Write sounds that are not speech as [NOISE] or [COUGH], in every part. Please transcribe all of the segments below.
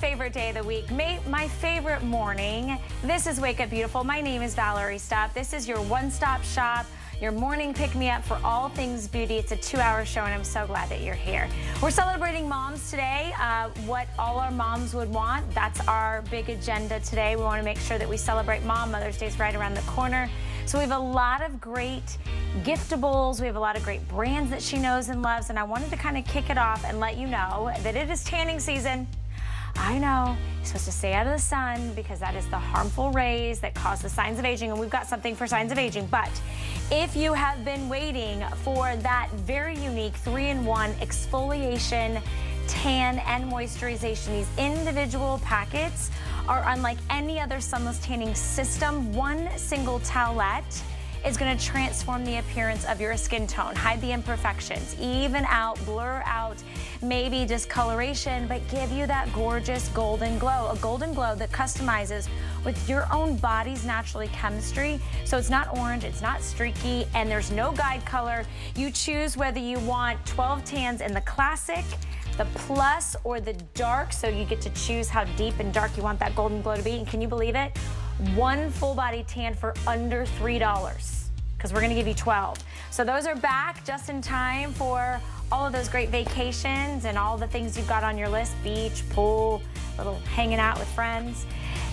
Favorite day of the week, May, my favorite morning. This is Wake Up Beautiful. My name is Valerie Stup. This is your one-stop shop your morning pick-me-up for all things beauty. It's a two-hour show, and I'm so glad that you're here. We're celebrating moms today, uh, what all our moms would want. That's our big agenda today. We want to make sure that we celebrate Mom. Mother's Day's right around the corner. So we have a lot of great giftables. We have a lot of great brands that she knows and loves, and I wanted to kind of kick it off and let you know that it is tanning season. I know, you're supposed to stay out of the sun because that is the harmful rays that cause the signs of aging, and we've got something for signs of aging. But if you have been waiting for that very unique three-in-one exfoliation, tan, and moisturization, these individual packets are unlike any other sunless tanning system. One single towelette is gonna transform the appearance of your skin tone, hide the imperfections, even out, blur out maybe discoloration, but give you that gorgeous golden glow, a golden glow that customizes with your own body's naturally chemistry. So it's not orange, it's not streaky, and there's no guide color. You choose whether you want 12 tans in the classic, the plus or the dark, so you get to choose how deep and dark you want that golden glow to be. And can you believe it? One full body tan for under $3 because we're gonna give you 12. So those are back just in time for all of those great vacations and all the things you've got on your list, beach, pool, little hanging out with friends.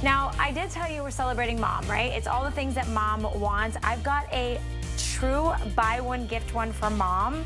Now, I did tell you we're celebrating mom, right? It's all the things that mom wants. I've got a true buy one, gift one for mom.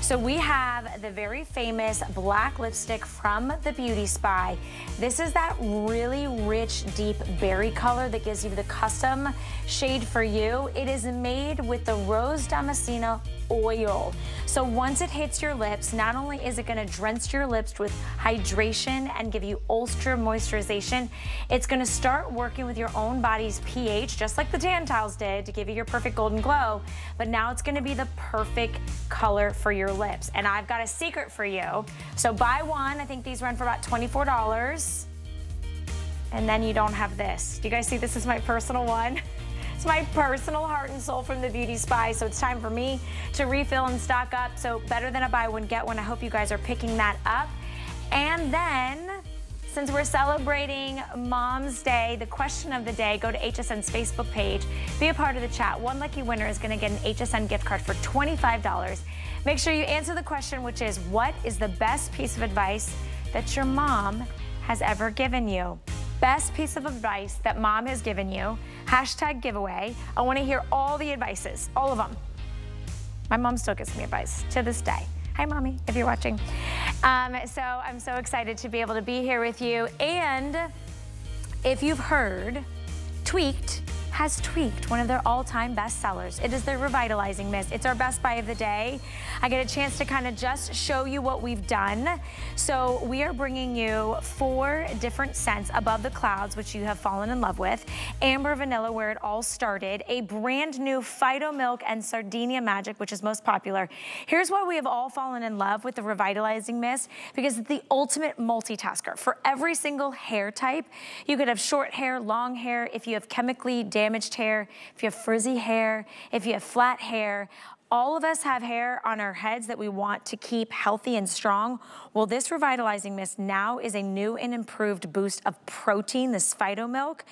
So we have the very famous black lipstick from the Beauty Spy. This is that really rich, deep berry color that gives you the custom shade for you. It is made with the Rose Damascena oil. So once it hits your lips, not only is it gonna drench your lips with hydration and give you ultra moisturization, it's gonna start working with your own body's pH, just like the Tan Towels did to give you your perfect golden glow, but now it's gonna be the perfect color for your lips. And I've got a secret for you. So buy one, I think these run for about $24. And then you don't have this. Do you guys see this is my personal one? [LAUGHS] It's my personal heart and soul from the Beauty Spy, so it's time for me to refill and stock up. So better than a buy one, get one. I hope you guys are picking that up. And then, since we're celebrating Mom's Day, the question of the day, go to HSN's Facebook page, be a part of the chat. One lucky winner is gonna get an HSN gift card for $25. Make sure you answer the question, which is, what is the best piece of advice that your mom has ever given you? best piece of advice that mom has given you. Hashtag giveaway. I wanna hear all the advices, all of them. My mom still gives me advice to this day. Hi, Mommy, if you're watching. Um, so I'm so excited to be able to be here with you. And if you've heard, Tweaked has tweaked one of their all-time bestsellers. It is their Revitalizing Mist. It's our best buy of the day. I get a chance to kind of just show you what we've done. So we are bringing you four different scents above the clouds, which you have fallen in love with. Amber Vanilla, where it all started. A brand new Phyto Milk and Sardinia Magic, which is most popular. Here's why we have all fallen in love with the Revitalizing Mist, because it's the ultimate multitasker. For every single hair type, you could have short hair, long hair, if you have chemically damaged damaged hair, if you have frizzy hair, if you have flat hair, all of us have hair on our heads that we want to keep healthy and strong. Well, this Revitalizing Mist now is a new and improved boost of protein, this Phyto Milk.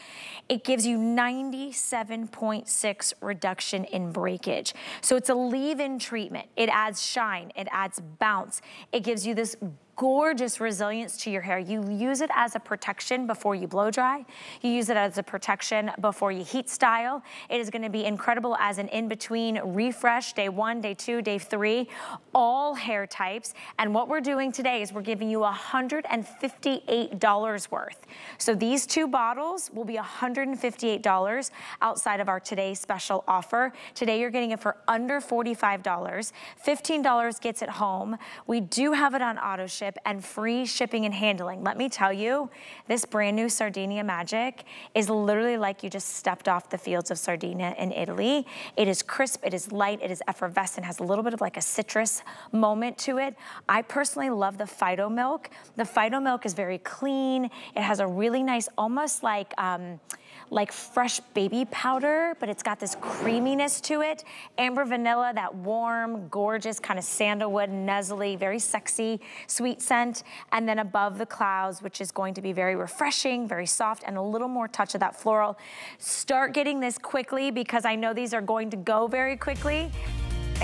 It gives you 97.6 reduction in breakage. So it's a leave-in treatment. It adds shine, it adds bounce. It gives you this gorgeous resilience to your hair. You use it as a protection before you blow dry. You use it as a protection before you heat style. It is gonna be incredible as an in-between refresh, day one, day two, day three, all hair types. And what we're doing today is we're giving you $158 worth. So these two bottles will be $158 outside of our today's special offer. Today you're getting it for under $45. $15 gets it home. We do have it on auto ship and free shipping and handling. Let me tell you, this brand new Sardinia Magic is literally like you just stepped off the fields of Sardinia in Italy. It is crisp, it is light, it is effervescent, has a little bit of like a citrus moment to it. I personally love the Phyto Milk. The Phyto Milk is very clean. It has a really nice, almost like, um, like fresh baby powder, but it's got this creaminess to it. Amber vanilla, that warm, gorgeous kind of sandalwood, nuzzly, very sexy, sweet scent. And then above the clouds, which is going to be very refreshing, very soft, and a little more touch of that floral. Start getting this quickly because I know these are going to go very quickly.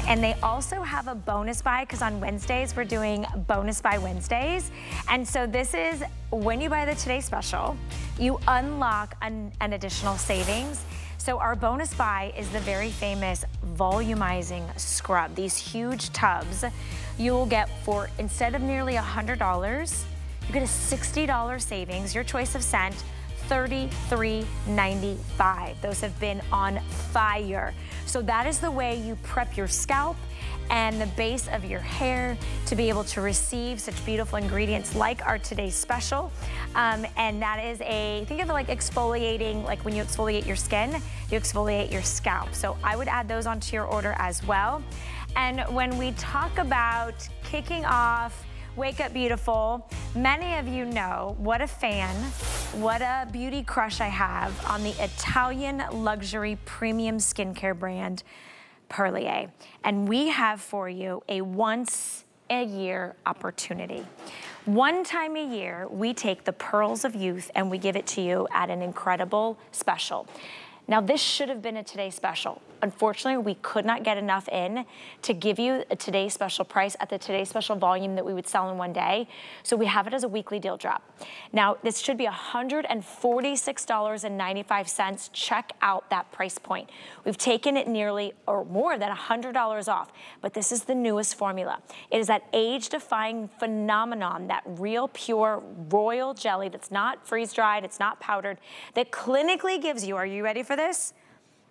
And they also have a bonus buy because on Wednesdays we're doing bonus buy Wednesdays. And so this is when you buy the Today Special, you unlock an, an additional savings. So our bonus buy is the very famous volumizing scrub. These huge tubs you will get for, instead of nearly $100, you get a $60 savings, your choice of scent, $33.95. Those have been on fire. So that is the way you prep your scalp and the base of your hair to be able to receive such beautiful ingredients like our today's special. Um, and that is a, think of it like exfoliating, like when you exfoliate your skin, you exfoliate your scalp. So I would add those onto your order as well. And when we talk about kicking off Wake Up Beautiful. Many of you know what a fan, what a beauty crush I have on the Italian luxury premium skincare brand, Perlier. And we have for you a once a year opportunity. One time a year, we take the pearls of youth and we give it to you at an incredible special. Now this should have been a Today Special. Unfortunately, we could not get enough in to give you a Today Special price at the today's Special volume that we would sell in one day. So we have it as a weekly deal drop. Now, this should be $146.95. Check out that price point. We've taken it nearly or more than $100 off, but this is the newest formula. It is that age-defying phenomenon, that real pure royal jelly that's not freeze-dried, it's not powdered, that clinically gives you, are you ready for this?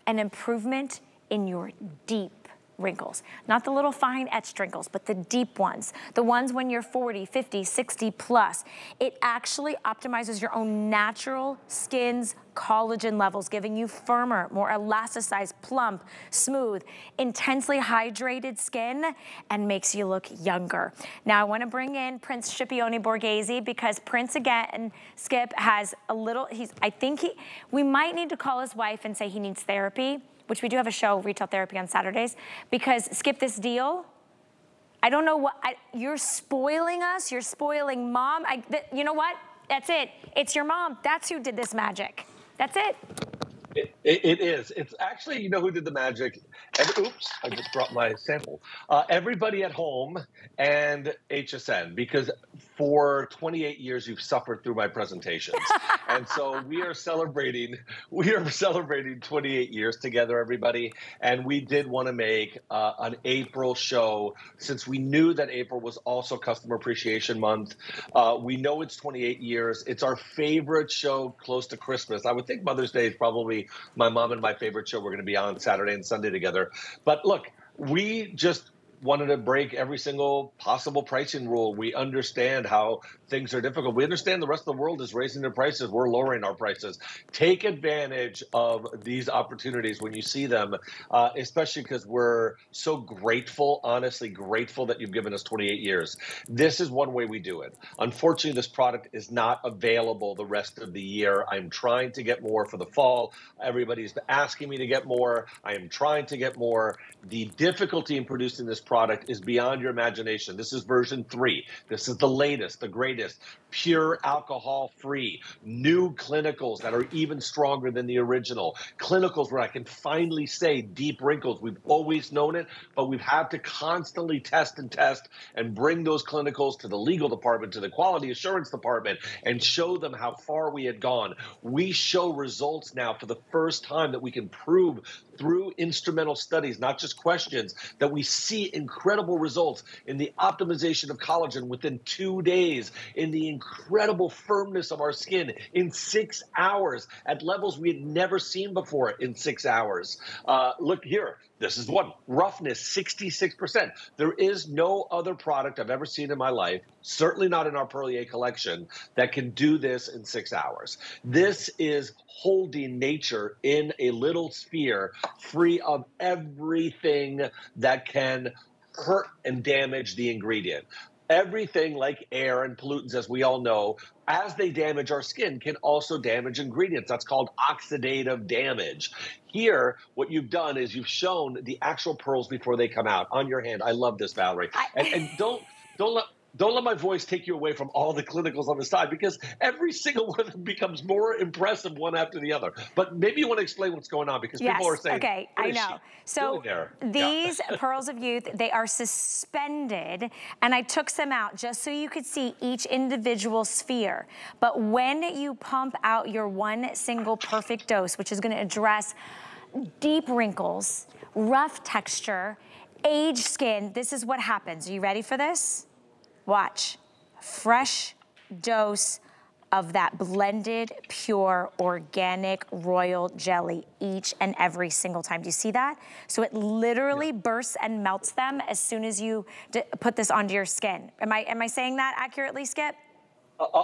An improvement in your deep wrinkles. Not the little fine etched wrinkles, but the deep ones. The ones when you're 40, 50, 60 plus. It actually optimizes your own natural skin's collagen levels, giving you firmer, more elasticized, plump, smooth, intensely hydrated skin, and makes you look younger. Now, I wanna bring in Prince Scipione Borghese because Prince, again, Skip has a little, he's, I think he, we might need to call his wife and say he needs therapy, which we do have a show, Retail Therapy on Saturdays, because Skip this deal, I don't know what, I, you're spoiling us, you're spoiling mom. I, you know what? That's it. It's your mom. That's who did this magic. That's it. It, it, is. It's actually, you know who did the magic? Every, oops, I just brought my sample. Uh, everybody at home and HSN, because for 28 years you've suffered through my presentations. [LAUGHS] and so we are celebrating, we are celebrating 28 years together, everybody. And we did want to make uh, an April show since we knew that April was also Customer Appreciation Month. Uh, we know it's 28 years. It's our favorite show close to Christmas. I would think Mother's Day is probably my mom and my favorite show. We're going to be on Saturday and Sunday together. But look, we just wanted to break every single possible pricing rule. We understand how things are difficult. We understand the rest of the world is raising their prices. We're lowering our prices. Take advantage of these opportunities when you see them, uh, especially because we're so grateful, honestly grateful that you've given us 28 years. This is one way we do it. Unfortunately, this product is not available the rest of the year. I'm trying to get more for the fall. Everybody's asking me to get more. I am trying to get more. The difficulty in producing this product product is beyond your imagination. This is version three. This is the latest, the greatest, yes pure alcohol free, new clinicals that are even stronger than the original. Clinicals where I can finally say deep wrinkles. We've always known it, but we've had to constantly test and test and bring those clinicals to the legal department, to the quality assurance department, and show them how far we had gone. We show results now for the first time that we can prove through instrumental studies, not just questions, that we see incredible results in the optimization of collagen within two days, in the incredible firmness of our skin in six hours at levels we had never seen before in six hours. Uh, look here. This is one roughness 66%. There is no other product I've ever seen in my life, certainly not in our Perlier collection, that can do this in six hours. This is holding nature in a little sphere free of everything that can hurt and damage the ingredient everything like air and pollutants, as we all know, as they damage our skin, can also damage ingredients. That's called oxidative damage. Here, what you've done is you've shown the actual pearls before they come out on your hand. I love this, Valerie. I, and, and don't don't let don't let my voice take you away from all the clinicals on the side because every single [LAUGHS] one of them becomes more impressive one after the other. But maybe you want to explain what's going on because yes, people are saying, okay, I know. So these yeah. [LAUGHS] pearls of youth, they are suspended, and I took some out just so you could see each individual sphere. But when you pump out your one single perfect dose, which is going to address deep wrinkles, rough texture, aged skin, this is what happens. Are you ready for this? Watch, fresh dose of that blended, pure, organic royal jelly each and every single time. Do you see that? So it literally bursts and melts them as soon as you put this onto your skin. Am I, am I saying that accurately, Skip?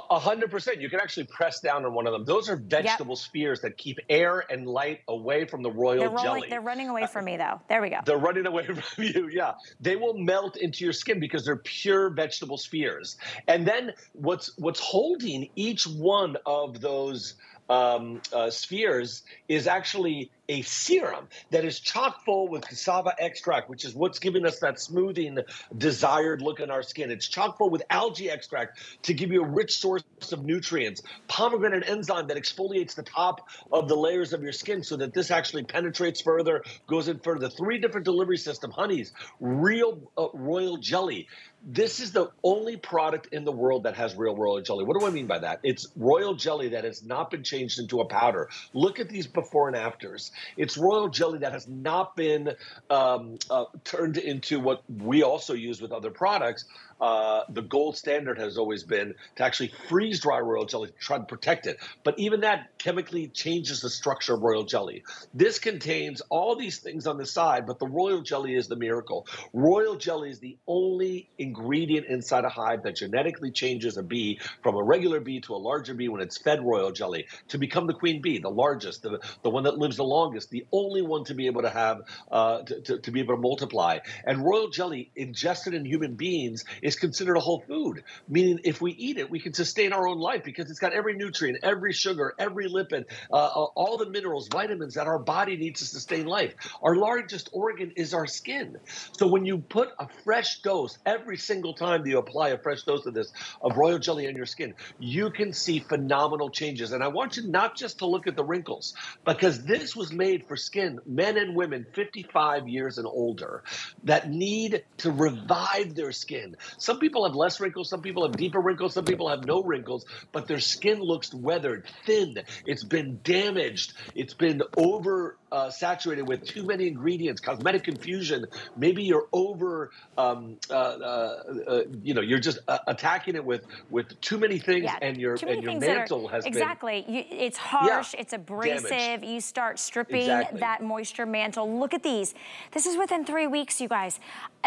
A hundred percent. You can actually press down on one of them. Those are vegetable yep. spheres that keep air and light away from the royal they're rolling, jelly. They're running away uh, from me, though. There we go. They're running away [LAUGHS] from you. Yeah, they will melt into your skin because they're pure vegetable spheres. And then what's what's holding each one of those um, uh, spheres is actually a serum that is chock full with cassava extract, which is what's giving us that smoothing, desired look on our skin. It's chock full with algae extract to give you a rich source of nutrients. Pomegranate enzyme that exfoliates the top of the layers of your skin so that this actually penetrates further, goes in further. Three different delivery system, honeys, real uh, royal jelly. This is the only product in the world that has real royal jelly. What do I mean by that? It's royal jelly that has not been changed into a powder. Look at these before and afters. It's royal jelly that has not been um, uh, turned into what we also use with other products, uh, the gold standard has always been to actually freeze dry royal jelly to try to protect it. But even that chemically changes the structure of royal jelly. This contains all these things on the side, but the royal jelly is the miracle. Royal jelly is the only ingredient inside a hive that genetically changes a bee from a regular bee to a larger bee when it's fed royal jelly to become the queen bee, the largest, the, the one that lives the longest, the only one to be able to have, uh, to, to, to be able to multiply. And royal jelly ingested in human beings is considered a whole food, meaning if we eat it, we can sustain our own life because it's got every nutrient, every sugar, every lipid, uh, uh, all the minerals, vitamins that our body needs to sustain life. Our largest organ is our skin. So when you put a fresh dose every single time that you apply a fresh dose of this, of royal jelly on your skin, you can see phenomenal changes. And I want you not just to look at the wrinkles, because this was made for skin, men and women 55 years and older, that need to revive their skin. Some people have less wrinkles, some people have deeper wrinkles, some people have no wrinkles, but their skin looks weathered, thin. It's been damaged. It's been over uh, saturated with too many ingredients, cosmetic confusion. Maybe you're over, um, uh, uh, uh you know, you're just uh, attacking it with with too many things, yeah, and your and your mantle are, has exactly. Been, you, it's harsh. Yeah, it's abrasive. Damaged. You start stripping exactly. that moisture mantle. Look at these. This is within three weeks, you guys.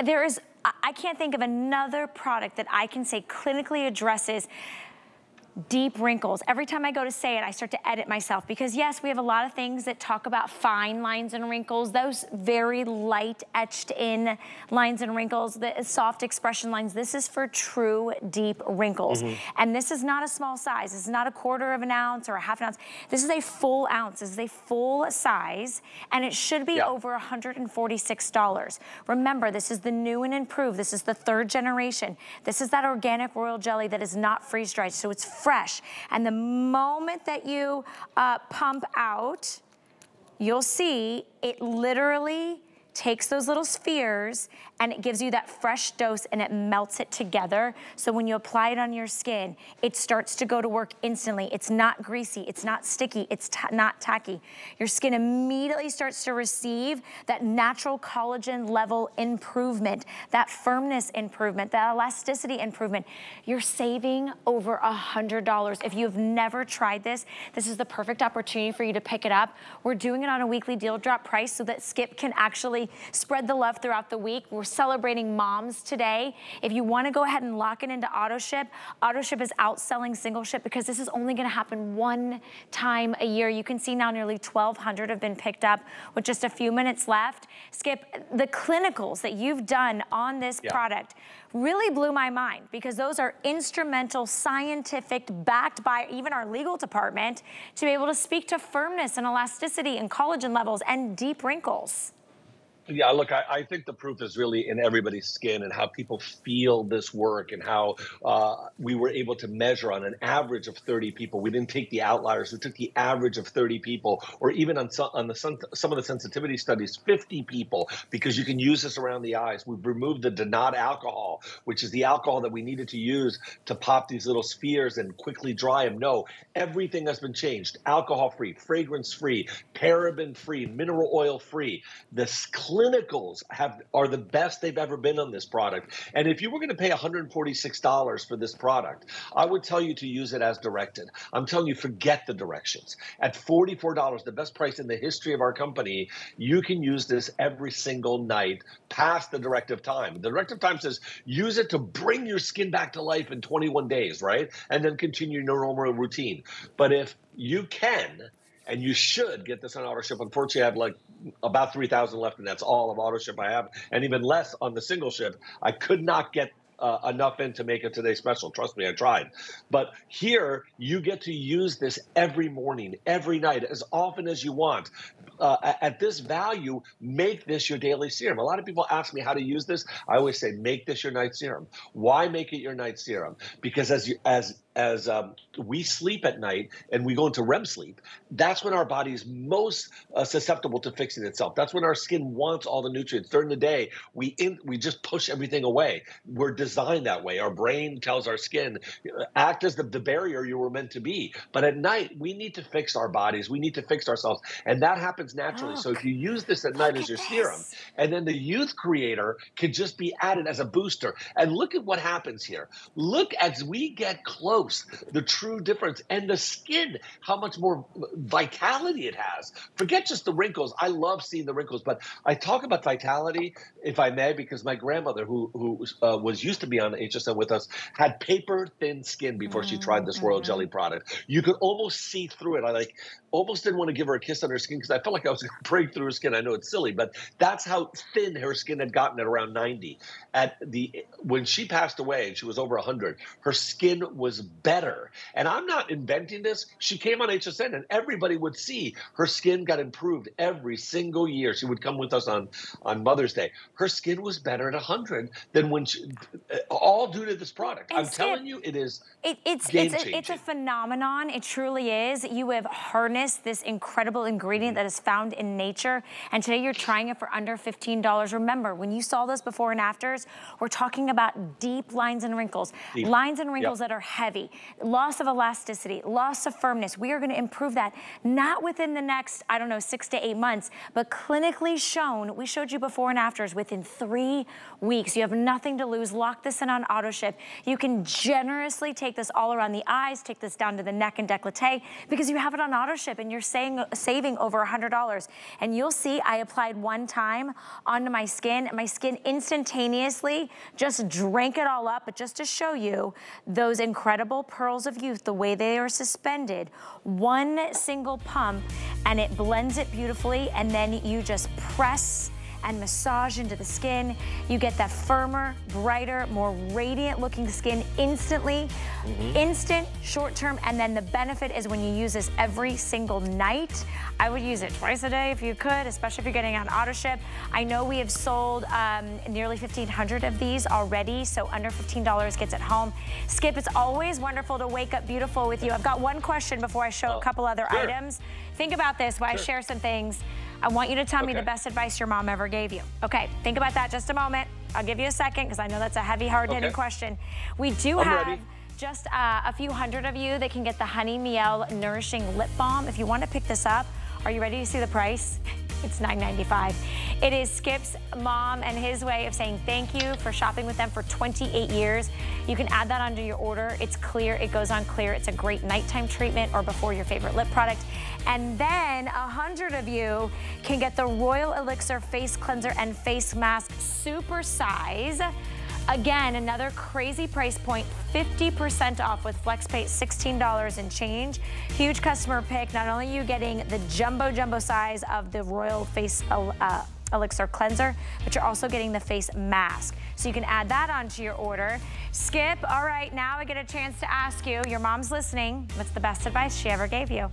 There is I can't think of another product that I can say clinically addresses deep wrinkles. Every time I go to say it, I start to edit myself because yes, we have a lot of things that talk about fine lines and wrinkles, those very light etched in lines and wrinkles, the soft expression lines. This is for true deep wrinkles. Mm -hmm. And this is not a small size. This is not a quarter of an ounce or a half an ounce. This is a full ounce. This is a full size and it should be yeah. over $146. Remember, this is the new and improved. This is the third generation. This is that organic royal jelly that is not freeze dried. So it's fresh. And the moment that you uh, pump out, you'll see it literally takes those little spheres and it gives you that fresh dose and it melts it together. So when you apply it on your skin, it starts to go to work instantly. It's not greasy, it's not sticky, it's not tacky. Your skin immediately starts to receive that natural collagen level improvement, that firmness improvement, that elasticity improvement. You're saving over a $100. If you've never tried this, this is the perfect opportunity for you to pick it up. We're doing it on a weekly deal drop price so that Skip can actually really spread the love throughout the week. We're celebrating moms today. If you wanna go ahead and lock it into auto ship, auto ship is outselling single ship because this is only gonna happen one time a year. You can see now nearly 1,200 have been picked up with just a few minutes left. Skip, the clinicals that you've done on this yeah. product really blew my mind because those are instrumental, scientific, backed by even our legal department to be able to speak to firmness and elasticity and collagen levels and deep wrinkles. Yeah, look, I, I, think the proof is really in everybody's skin and how people feel this work and how uh, we were able to measure on an average of 30 people. We didn't take the outliers, we took the average of 30 people, or even on some, on the some of the sensitivity studies, 50 people, because you can use this around the eyes. We've removed the denat alcohol, which is the alcohol that we needed to use to pop these little spheres and quickly dry them. No, everything has been changed. Alcohol free, fragrance free, paraben free, mineral oil free. The clinicals have are the best they've ever been on this product. And if you were going to pay $146 for this product, I would tell you to use it as directed. I'm telling you, forget the directions. At $44, the best price in the history of our company, you can use this every single night past the directive time. The directive time says use it to bring your skin back to life in 21 days, right? And then continue your normal routine. But if you can, and you should get this on auto ship. Unfortunately, I have like about 3,000 left, and that's all of auto ship I have, and even less on the single ship. I could not get uh, enough in to make it today special. Trust me, I tried. But here, you get to use this every morning, every night, as often as you want. Uh, at this value, make this your daily serum. A lot of people ask me how to use this. I always say, make this your night serum. Why make it your night serum? Because as you, as as um, we sleep at night and we go into REM sleep, that's when our body is most uh, susceptible to fixing itself. That's when our skin wants all the nutrients. During the day, we in, we just push everything away. We're designed that way. Our brain tells our skin, act as the, the barrier you were meant to be. But at night, we need to fix our bodies. We need to fix ourselves. And that happens naturally. So if you use this at night as your serum, and then the youth creator can just be added as a booster. And look at what happens here. Look as we get close the true difference, and the skin, how much more vitality it has. Forget just the wrinkles. I love seeing the wrinkles, but I talk about vitality, if I may, because my grandmother, who who uh, was used to be on HSN with us, had paper thin skin before mm-hmm. she tried this royal mm-hmm. jelly product. You could almost see through it. I like almost didn't want to give her a kiss on her skin because I felt like I was going [LAUGHS] to break through her skin. I know it's silly, but that's how thin her skin had gotten at around 90. At the when she passed away and she was over 100, her skin was better. And I'm not inventing this. She came on HSN and everybody would see her skin got improved every single year. She would come with us on, on Mother's Day. Her skin was better at 100 than when she, all due to this product. And I'm Skip, telling you, it is it, it's, game it's, a, it's a phenomenon. It truly is. You have harnessed this incredible ingredient mm-hmm. that is found in nature. And today you're trying it for under $15. Remember, when you saw this before and afters, we're talking about deep lines and wrinkles. Deep. Lines and wrinkles yep. that are heavy loss of elasticity, loss of firmness. We are gonna improve that, not within the next, I don't know, six to eight months, but clinically shown, we showed you before and afters within three weeks. You have nothing to lose. Lock this in on auto ship. You can generously take this all around the eyes, take this down to the neck and decollete because you have it on auto ship and you're saying, saving over $100. And you'll see I applied one time onto my skin. And my skin instantaneously just drank it all up. But just to show you those incredible pearls of youth, the way they are suspended, one single pump, and it blends it beautifully, and then you just press and massage into the skin. You get that firmer, brighter, more radiant looking skin instantly. Mm -hmm. Instant, short term, and then the benefit is when you use this every single night. I would use it twice a day if you could, especially if you're getting on auto ship. I know we have sold um, nearly 1,500 of these already, so under $15 gets it home. Skip, it's always wonderful to wake up beautiful with you. I've got one question before I show oh, a couple other sure. items. Think about this while sure. I share some things. I want you to tell okay. me the best advice your mom ever gave you. Okay, think about that just a moment. I'll give you a second because I know that's a heavy, hard-hitting okay. question. We do I'm have ready. just uh, a few hundred of you that can get the Honey Miel Nourishing Lip Balm. If you want to pick this up, are you ready to see the price? It's $9.95. It is Skip's mom and his way of saying thank you for shopping with them for 28 years. You can add that onto your order. It's clear. It goes on clear. It's a great nighttime treatment or before your favorite lip product. And then a hundred of you can get the Royal Elixir Face Cleanser and Face Mask Super Size. Again, another crazy price point, 50% off with FlexPay, $16 and change. Huge customer pick. Not only are you getting the jumbo, jumbo size of the Royal Face uh, Elixir Cleanser, but you're also getting the face mask. So you can add that onto your order. Skip, all right, now I get a chance to ask you, your mom's listening, what's the best advice she ever gave you?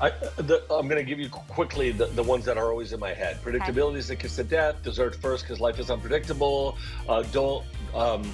I, am going to give you quickly the, the ones that are always in my head. Predictability okay. is the kiss of death. Dessert first because life is unpredictable. Uh, don't um,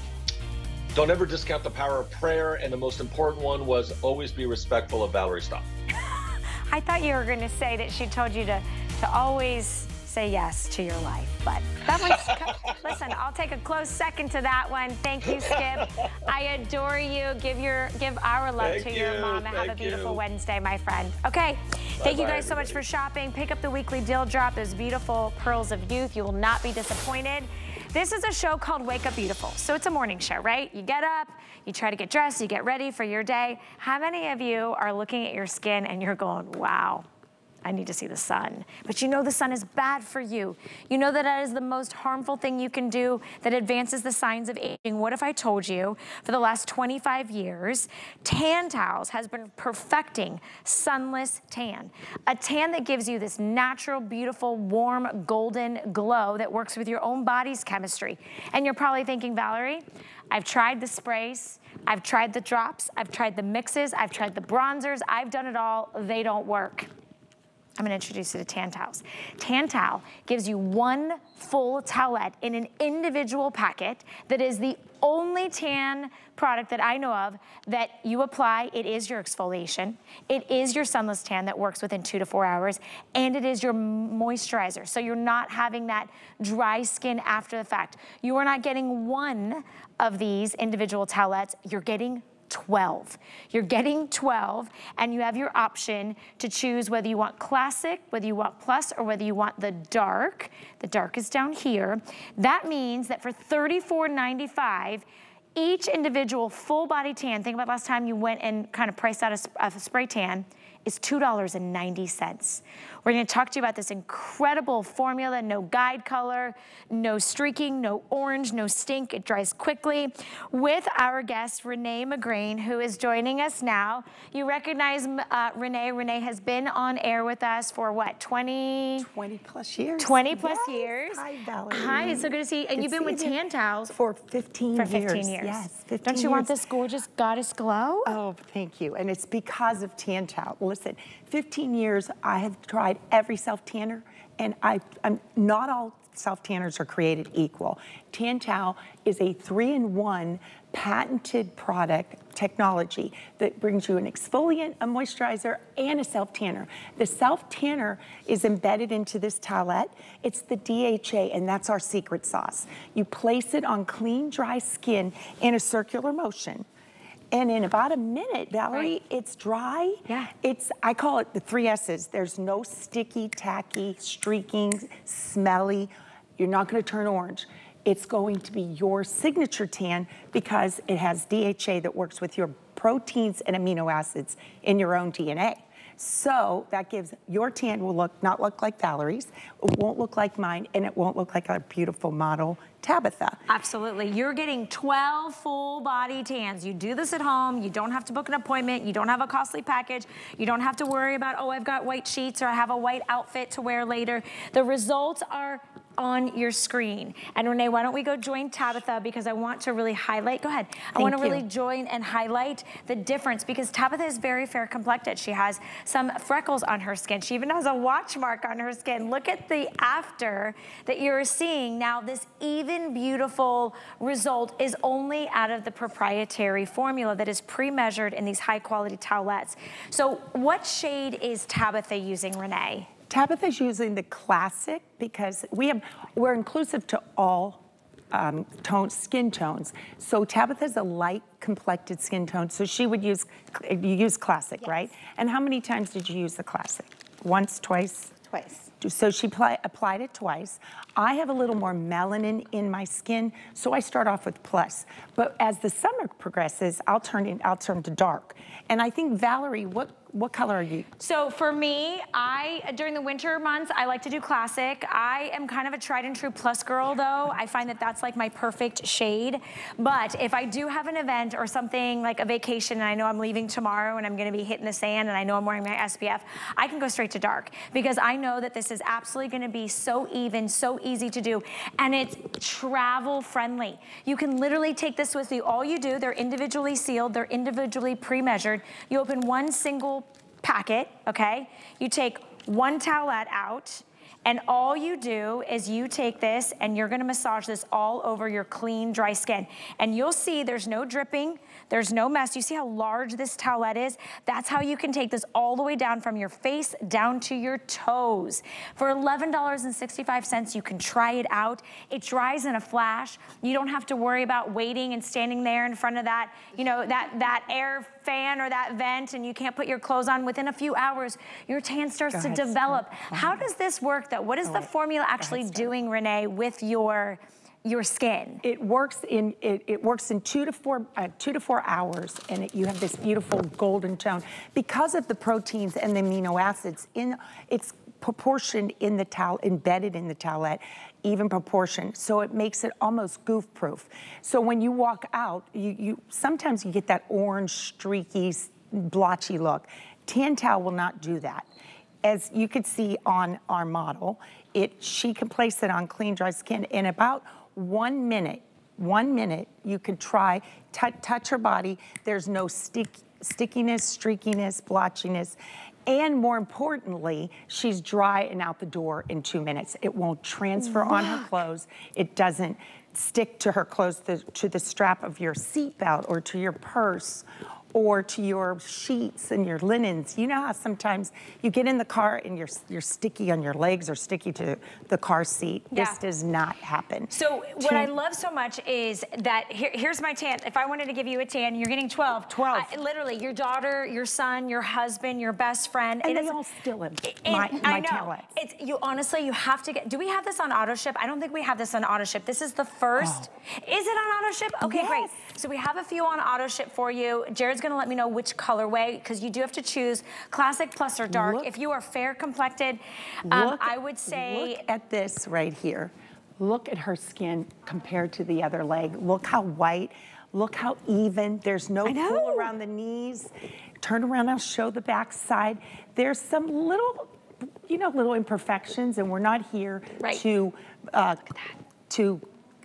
don't ever discount the power of prayer. And the most important one was always be respectful of Valerie Stup. [LAUGHS] I thought you were going to say that she told you to to always say yes to your life. But that one's, [LAUGHS] listen, I'll take a close second to that one. Thank you, Skip. I adore you. Give your, give our love Thank to you. your mom and have a beautiful you. Wednesday, my friend. Okay. Bye Thank you guys so much for shopping. Pick up the weekly deal drop, those beautiful pearls of youth. You will not be disappointed. This is a show called Wake Up Beautiful. So it's a morning show, right? You get up, you try to get dressed, you get ready for your day. How many of you are looking at your skin and you're going, wow, I need to see the sun. But you know the sun is bad for you. You know that that is the most harmful thing you can do that advances the signs of aging. What if I told you for the last 25 years, Tan Towels has been perfecting sunless tan. A tan that gives you this natural, beautiful, warm, golden glow that works with your own body's chemistry. And you're probably thinking, Valerie, I've tried the sprays, I've tried the drops, I've tried the mixes, I've tried the bronzers, I've done it all, they don't work. I'm gonna introduce you to Tan Towels. Tan Towel gives you one full towelette in an individual packet that is the only tan product that I know of that you apply, it is your exfoliation, it is your sunless tan that works within two to four hours, and it is your moisturizer. So you're not having that dry skin after the fact. You are not getting one of these individual towelettes, you're getting 12. You're getting 12 and you have your option to choose whether you want classic, whether you want plus, or whether you want the dark. The dark is down here. That means that for $34.95, each individual full body tan, think about last time you went and kind of priced out a, a spray tan, is $2.90. We're gonna talk to you about this incredible formula, no guide color, no streaking, no orange, no stink, it dries quickly, with our guest, Renee Magrane, who is joining us now. You recognize uh, Renee. Renee has been on air with us for what, 20? 20 plus years. 20 plus yes. years. Hi, Valerie. Hi, it's so good to see you. And good you've been with Tan Towels. For 15 years. For 15 years. years. Yes, 15 Don't you years. want this gorgeous goddess glow? Oh, thank you. And it's because of Tan Towel. Listen, 15 years I have tried every self-tanner and I, I'm not all self-tanners are created equal. Tan is a three-in-one patented product technology that brings you an exfoliant, a moisturizer, and a self-tanner. The self-tanner is embedded into this towelette. It's the DHA, and that's our secret sauce. You place it on clean, dry skin in a circular motion. And in about a minute, Valerie, right. it's dry. Yeah. It's, I call it the three S's. There's no sticky, tacky, streaking, smelly. You're not gonna turn orange. It's going to be your signature tan because it has DHA that works with your proteins and amino acids in your own DNA. So that gives your tan will look not look like Valerie's, it won't look like mine, and it won't look like our beautiful model Tabitha. Absolutely. You're getting 12 full body tans. You do this at home. You don't have to book an appointment. You don't have a costly package. You don't have to worry about, oh, I've got white sheets or I have a white outfit to wear later. The results are on your screen. And Renee, why don't we go join Tabitha because I want to really highlight, go ahead. Thank I want to really join and highlight the difference because Tabitha is very fair complected. She has some freckles on her skin. She even has a watch mark on her skin. Look at the after that you're seeing. Now this even beautiful result is only out of the proprietary formula that is pre-measured in these high quality towelettes. So what shade is Tabitha using, Renee? Tabitha's using the classic because we have, we're inclusive to all um, tones, skin tones. So Tabitha's a light complected skin tone, so she would use, you use classic, yes. right? And how many times did you use the classic? Once, twice? Twice. So she applied it twice. I have a little more melanin in my skin, so I start off with plus. But as the summer progresses, I'll turn in, I'll turn to dark. And I think Valerie, what what color are you? So for me, I, during the winter months, I like to do classic. I am kind of a tried and true plus girl though. I find that that's like my perfect shade. But if I do have an event or something like a vacation and I know I'm leaving tomorrow and I'm gonna be hitting the sand and I know I'm wearing my SPF, I can go straight to dark because I know that this is absolutely gonna be so even, so easy to do, and it's travel friendly. You can literally take this with you. All you do, they're individually sealed, they're individually pre-measured. You open one single packet, okay? You take one towelette out, and all you do is you take this and you're gonna massage this all over your clean, dry skin. And you'll see there's no dripping, there's no mess. You see how large this towelette is? That's how you can take this all the way down from your face down to your toes. For $11.65, you can try it out. It dries in a flash. You don't have to worry about waiting and standing there in front of that, you know, that, that air fan or that vent and you can't put your clothes on. Within a few hours, your tan starts to develop. How does this work though? What is the formula actually doing, Renee, with your your skin. It works in it, it works in two to four uh, two to four hours, and it, you have this beautiful golden tone because of the proteins and the amino acids. In it's proportioned in the towel, embedded in the towelette, even proportion. So it makes it almost goof proof. So when you walk out, you, you sometimes you get that orange, streaky, blotchy look. Tan towel will not do that. As you could see on our model, it she can place it on clean, dry skin in about one minute, one minute, you could try, touch her body. There's no stick, stickiness, streakiness, blotchiness. And more importantly, she's dry and out the door in two minutes. It won't transfer on her clothes. It doesn't stick to her clothes, the, to the strap of your seatbelt or to your purse or to your sheets and your linens. You know how sometimes you get in the car and you're, you're sticky on your legs or sticky to the car seat. Yeah. This does not happen. So what I love so much is that here, here's my tan. If I wanted to give you a tan, you're getting 12. 12. I, literally, your daughter, your son, your husband, your best friend. And it they all still in my, my I know. It's, you honestly, you have to get, do we have this on auto ship? I don't think we have this on auto ship. This is the first. Oh. Is it on auto ship? Okay, yes. great. So we have a few on auto ship for you. Jared's gonna let me know which colorway, because you do have to choose classic plus or dark. Look, if you are fair complected, um, I would say. Look at this right here. Look at her skin compared to the other leg. Look how white, look how even. There's no pull around the knees. Turn around, I'll show the back side. There's some little, you know, little imperfections, and we're not here right. to, uh, to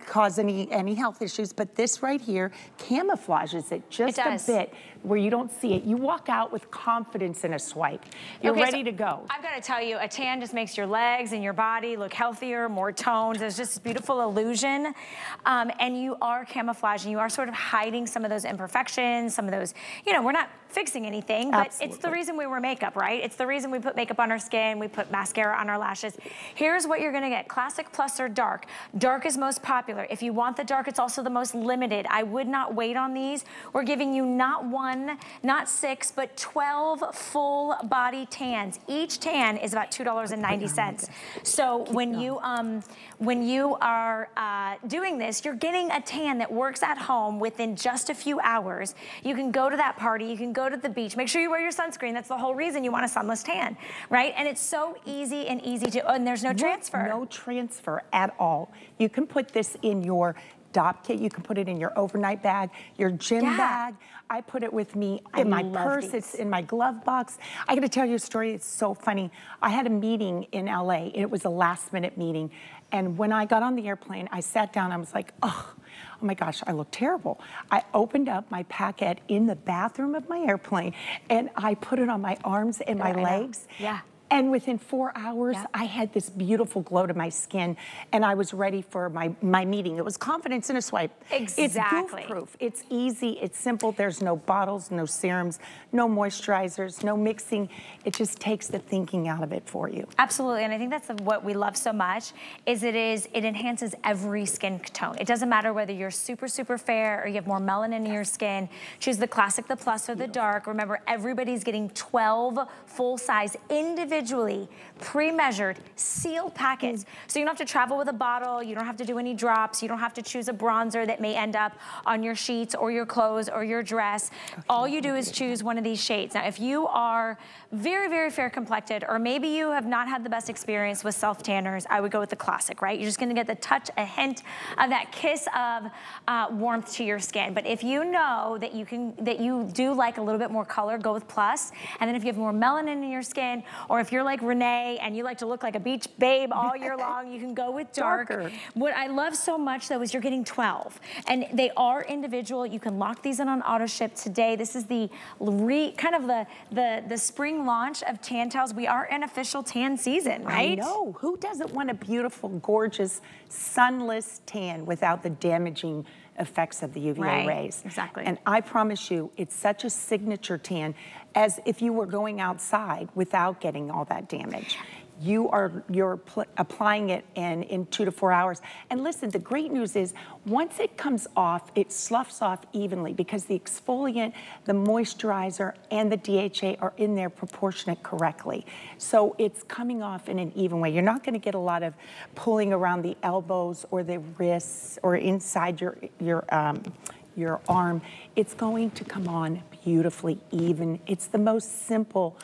cause any, any health issues, but this right here camouflages it just it a bit where you don't see it. You walk out with confidence in a swipe. You're okay, ready so to go. I've got to tell you, a tan just makes your legs and your body look healthier, more toned. There's just a beautiful illusion. Um, and you are camouflaging. You are sort of hiding some of those imperfections, some of those, you know, we're not fixing anything, but Absolutely. it's the reason we wear makeup, right? It's the reason we put makeup on our skin, we put mascara on our lashes. Here's what you're gonna get, classic plus or dark. Dark is most popular. If you want the dark, it's also the most limited. I would not wait on these. We're giving you not one one, not six, but 12 full body tans. Each tan is about $2.90. So when you, um, when you are uh, doing this, you're getting a tan that works at home within just a few hours. You can go to that party, you can go to the beach. Make sure you wear your sunscreen. That's the whole reason you want a sunless tan, right? And it's so easy and easy to, oh, and there's no transfer. No transfer at all. You can put this in your Dopp kit. You can put it in your overnight bag, your gym yeah. bag. I put it with me in I my purse. These. It's in my glove box. I got to tell you a story. It's so funny. I had a meeting in LA. It was a last minute meeting. And when I got on the airplane, I sat down. I was like, oh, oh my gosh, I look terrible. I opened up my packet in the bathroom of my airplane and I put it on my arms and my legs. Yeah. And within four hours, yep. I had this beautiful glow to my skin and I was ready for my, my meeting. It was confidence in a swipe. Exactly. It's proof. It's easy, it's simple. There's no bottles, no serums, no moisturizers, no mixing. It just takes the thinking out of it for you. Absolutely, and I think that's what we love so much is it is, it enhances every skin tone. It doesn't matter whether you're super, super fair or you have more melanin in your skin. Choose the classic, the plus, or the dark. Remember, everybody's getting 12 full-size individual individually pre-measured, sealed packets. So you don't have to travel with a bottle, you don't have to do any drops, you don't have to choose a bronzer that may end up on your sheets or your clothes or your dress. Okay. All you do is choose one of these shades. Now, if you are very, very fair complected, or maybe you have not had the best experience with self-tanners, I would go with the classic, right? You're just gonna get the touch, a hint of that kiss of uh, warmth to your skin. But if you know that you can, that you do like a little bit more color, go with plus. And then if you have more melanin in your skin, or if you're like Renee and you like to look like a beach babe all year long, you can go with dark. Darker. What I love so much though is you're getting 12. And they are individual. You can lock these in on auto ship today. This is the re, kind of the, the, the spring launch of Tan Towels. We are in official tan season, right? I know. Who doesn't want a beautiful, gorgeous, sunless tan without the damaging effects of the UVA right, rays. Exactly. And I promise you, it's such a signature tan as if you were going outside without getting all that damage you are you're applying it in in two to four hours. And listen, the great news is once it comes off, it sloughs off evenly because the exfoliant, the moisturizer, and the DHA are in there proportionate correctly. So it's coming off in an even way. You're not going to get a lot of pulling around the elbows or the wrists or inside your your um, your arm. It's going to come on beautifully even. It's the most simple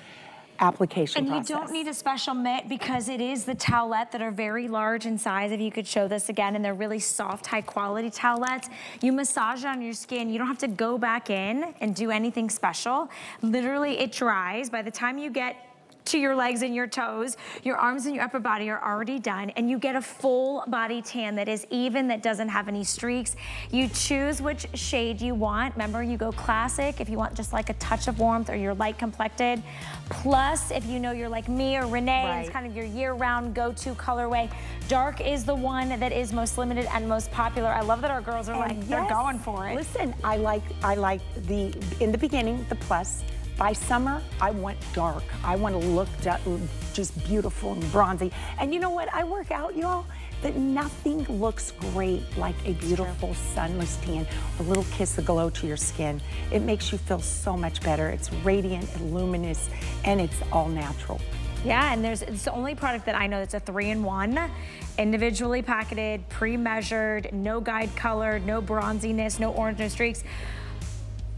application and process. you don't need a special mitt because it is the towelette that are very large in size. If you could show this again, and they're really soft, high quality towelettes. You massage it on your skin. You don't have to go back in and do anything special. Literally, it dries. By the time you get to your legs and your toes. Your arms and your upper body are already done and you get a full body tan that is even, that doesn't have any streaks. You choose which shade you want. Remember, you go classic if you want just like a touch of warmth or you're light complected. Plus, if you know you're like me or Renee, right. it's kind of your year-round go-to colorway. Dark is the one that is most limited and most popular. I love that our girls are and like, yes, they're going for it. Listen, I like, I like the, in the beginning, the plus, by summer, I want dark. I want to look just beautiful and bronzy. And you know what? I work out, y'all, that nothing looks great like a beautiful sunless tan, a little kiss of glow to your skin. It makes you feel so much better. It's radiant and luminous, and it's all natural. Yeah, and there's it's the only product that I know that's a three-in-one, individually packeted, pre-measured, no guide color, no bronziness, no orange, no streaks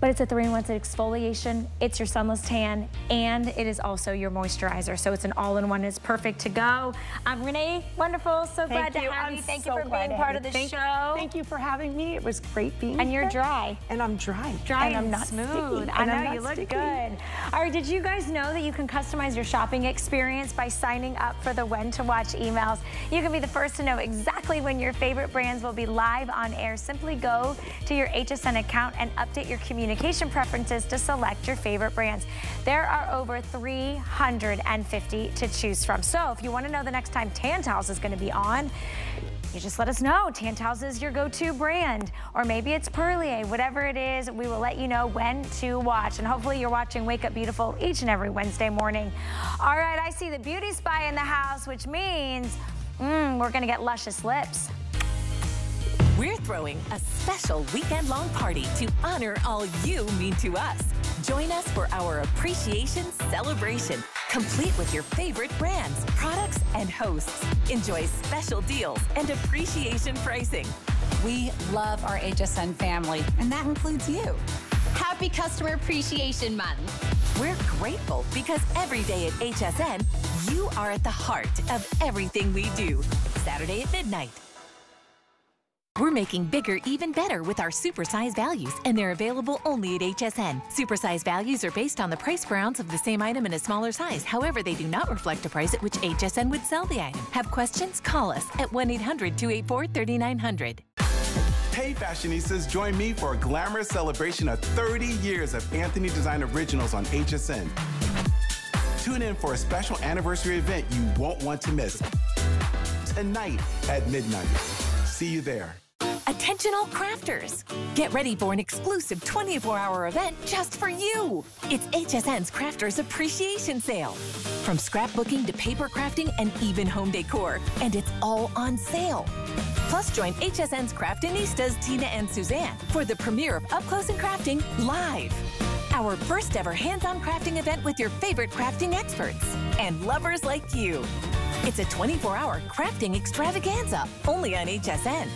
but it's a three-in-one exfoliation, it's your sunless tan, and it is also your moisturizer. So it's an all-in-one, it's perfect to go. I'm Renee, wonderful, so thank glad you. to have I'm you. Thank so you for being part of the thank, show. Thank you for having me. It was great being And here. And you're dry. And I'm dry. Dry and, and I'm not smooth. Sticky, I know, you sticky. good. All right, did you guys know that you can customize your shopping experience by signing up for the When to Watch emails? You can be the first to know exactly when your favorite brands will be live on air. Simply go to your HSN account and update your communication preferences to select your favorite brands. There are over 350 to choose from. So if you want to know the next time Tan Towels is going to be on, you just let us know. Tan Towels is your go-to brand. Or maybe it's Perlier, whatever it is, we will let you know when to watch. And hopefully you're watching Wake Up Beautiful each and every Wednesday morning. All right, I see the Beauty Spy in the house, which means mm, we're gonna get luscious lips. We're throwing a special weekend-long party to honor all you mean to us. Join us for our appreciation celebration, complete with your favorite brands, products, and hosts. Enjoy special deals and appreciation pricing. We love our HSN family, and that includes you. Happy Customer Appreciation Month. We're grateful because every day at HSN, you are at the heart of everything we do. Saturday at midnight. We're making bigger even better with our supersize values, and they're available only at HSN. Supersize values are based on the price per ounce of the same item in a smaller size. However, they do not reflect a price at which HSN would sell the item. Have questions? Call us at 1 800 284 3900. Hey fashionistas, join me for a glamorous celebration of 30 years of Anthony Design Originals on HSN. Tune in for a special anniversary event you won't want to miss. Tonight at midnight. See you there. Attention all crafters! Get ready for an exclusive 24-hour event just for you! It's HSN's Crafters Appreciation Sale. From scrapbooking to paper crafting and even home decor. And it's all on sale. Plus, join HSN's Craftinistas, Tina and Suzanne, for the premiere of Up Close and Crafting live. our first ever hands-on crafting event with your favorite crafting experts and lovers like you. It's a 24-hour crafting extravaganza, only on HSN.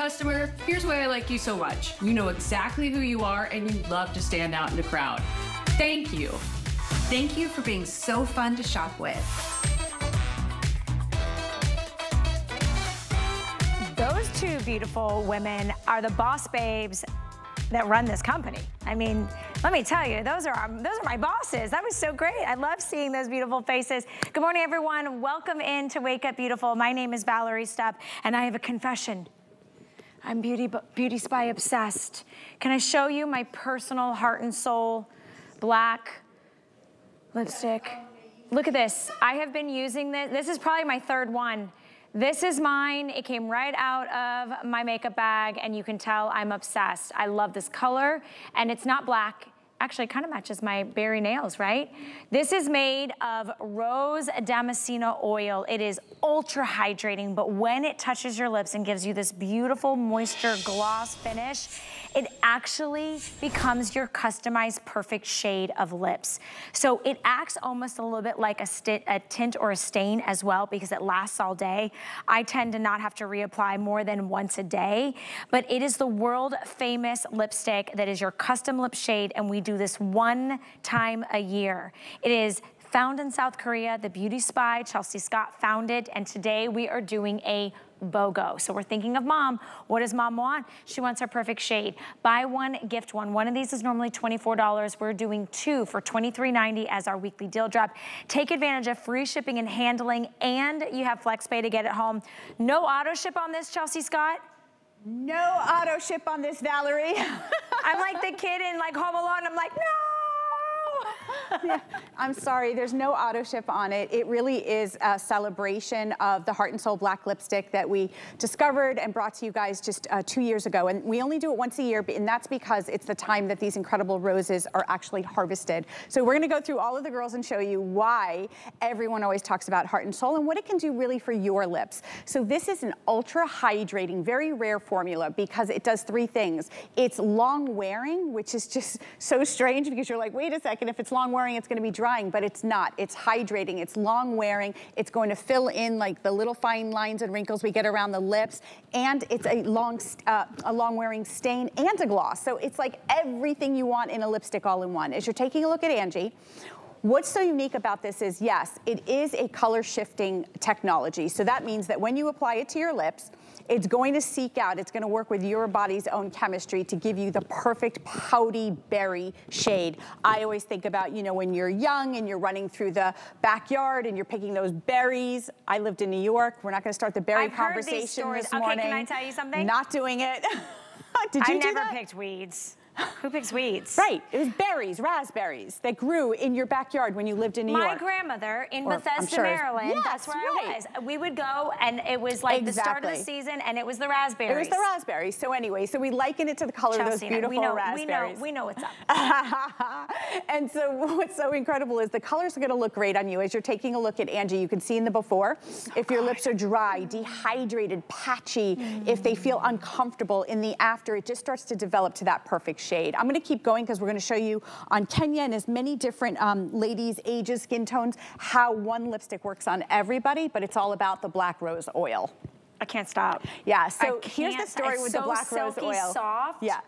Customer, here's why I like you so much. You know exactly who you are and you love to stand out in the crowd. Thank you. Thank you for being so fun to shop with. Those two beautiful women are the boss babes that run this company. I mean, let me tell you, those are our, those are my bosses. That was so great. I love seeing those beautiful faces. Good morning, everyone. Welcome in to Wake Up Beautiful. My name is Valerie Stup, and I have a confession. I'm beauty, beauty spy obsessed. Can I show you my personal heart and soul black lipstick? Look at this. I have been using this. This is probably my third one. This is mine. It came right out of my makeup bag and you can tell I'm obsessed. I love this color and it's not black actually kind of matches my berry nails, right? This is made of rose damascena oil. It is ultra hydrating, but when it touches your lips and gives you this beautiful moisture gloss finish, it actually becomes your customized perfect shade of lips. So it acts almost a little bit like a, a, tint or a stain as well because it lasts all day. I tend to not have to reapply more than once a day, but it is the world famous lipstick that is your custom lip shade and we do this one time a year. It is found in South Korea. The beauty spy, Chelsea Scott, found it. And today we are doing a BOGO. So we're thinking of mom. What does mom want? She wants her perfect shade. Buy one, gift one. One of these is normally $24. We're doing two for $23.90 as our weekly deal drop. Take advantage of free shipping and handling, and you have FlexPay to get it home. No auto ship on this, Chelsea Scott? No auto ship on this, Valerie. [LAUGHS] I'm like the kid in like Home Alone. I'm like, no! [LAUGHS] yeah, I'm sorry, there's no auto ship on it. It really is a celebration of the Heart and Soul Black Lipstick that we discovered and brought to you guys just uh, two years ago. And we only do it once a year, and that's because it's the time that these incredible roses are actually harvested. So we're gonna go through all of the girls and show you why everyone always talks about Heart and Soul and what it can do really for your lips. So this is an ultra hydrating, very rare formula because it does three things. It's long wearing, which is just so strange because you're like, wait a second, if it's long wearing, it's gonna be drying, but it's not. It's hydrating, it's long wearing. It's going to fill in like the little fine lines and wrinkles we get around the lips. And it's a long, uh, a long wearing stain and a gloss. So it's like everything you want in a lipstick all in one. As you're taking a look at Angie, What's so unique about this is, yes, it is a color shifting technology. So that means that when you apply it to your lips, it's going to seek out, it's gonna work with your body's own chemistry to give you the perfect pouty berry shade. I always think about, you know, when you're young and you're running through the backyard and you're picking those berries. I lived in New York. We're not gonna start the berry I've conversation this morning. Okay, can I tell you something? Not doing it. [LAUGHS] Did you I never that? picked weeds. Who picks weeds? Right, it was berries, raspberries that grew in your backyard when you lived in New My York. My grandmother in or, Bethesda, sure Maryland, yes, that's where right. I was. We would go and it was like exactly. the start of the season and it was the raspberries. It was the raspberries. So anyway, so we liken it to the color Chelsea, of those beautiful we know, raspberries. We know, we know what's up. [LAUGHS] and so [LAUGHS] what's so incredible is the colors are gonna look great on you. As you're taking a look at Angie, you can see in the before, so if your lips are dry, dehydrated, patchy, mm. if they feel uncomfortable in the after, it just starts to develop to that perfect shade. I'm gonna keep going because we're gonna show you on Kenya and as many different um, ladies, ages, skin tones, how one lipstick works on everybody, but it's all about the black rose oil. I can't stop. Yeah, so here's the story with so the black silky, rose oil. soft. Yeah.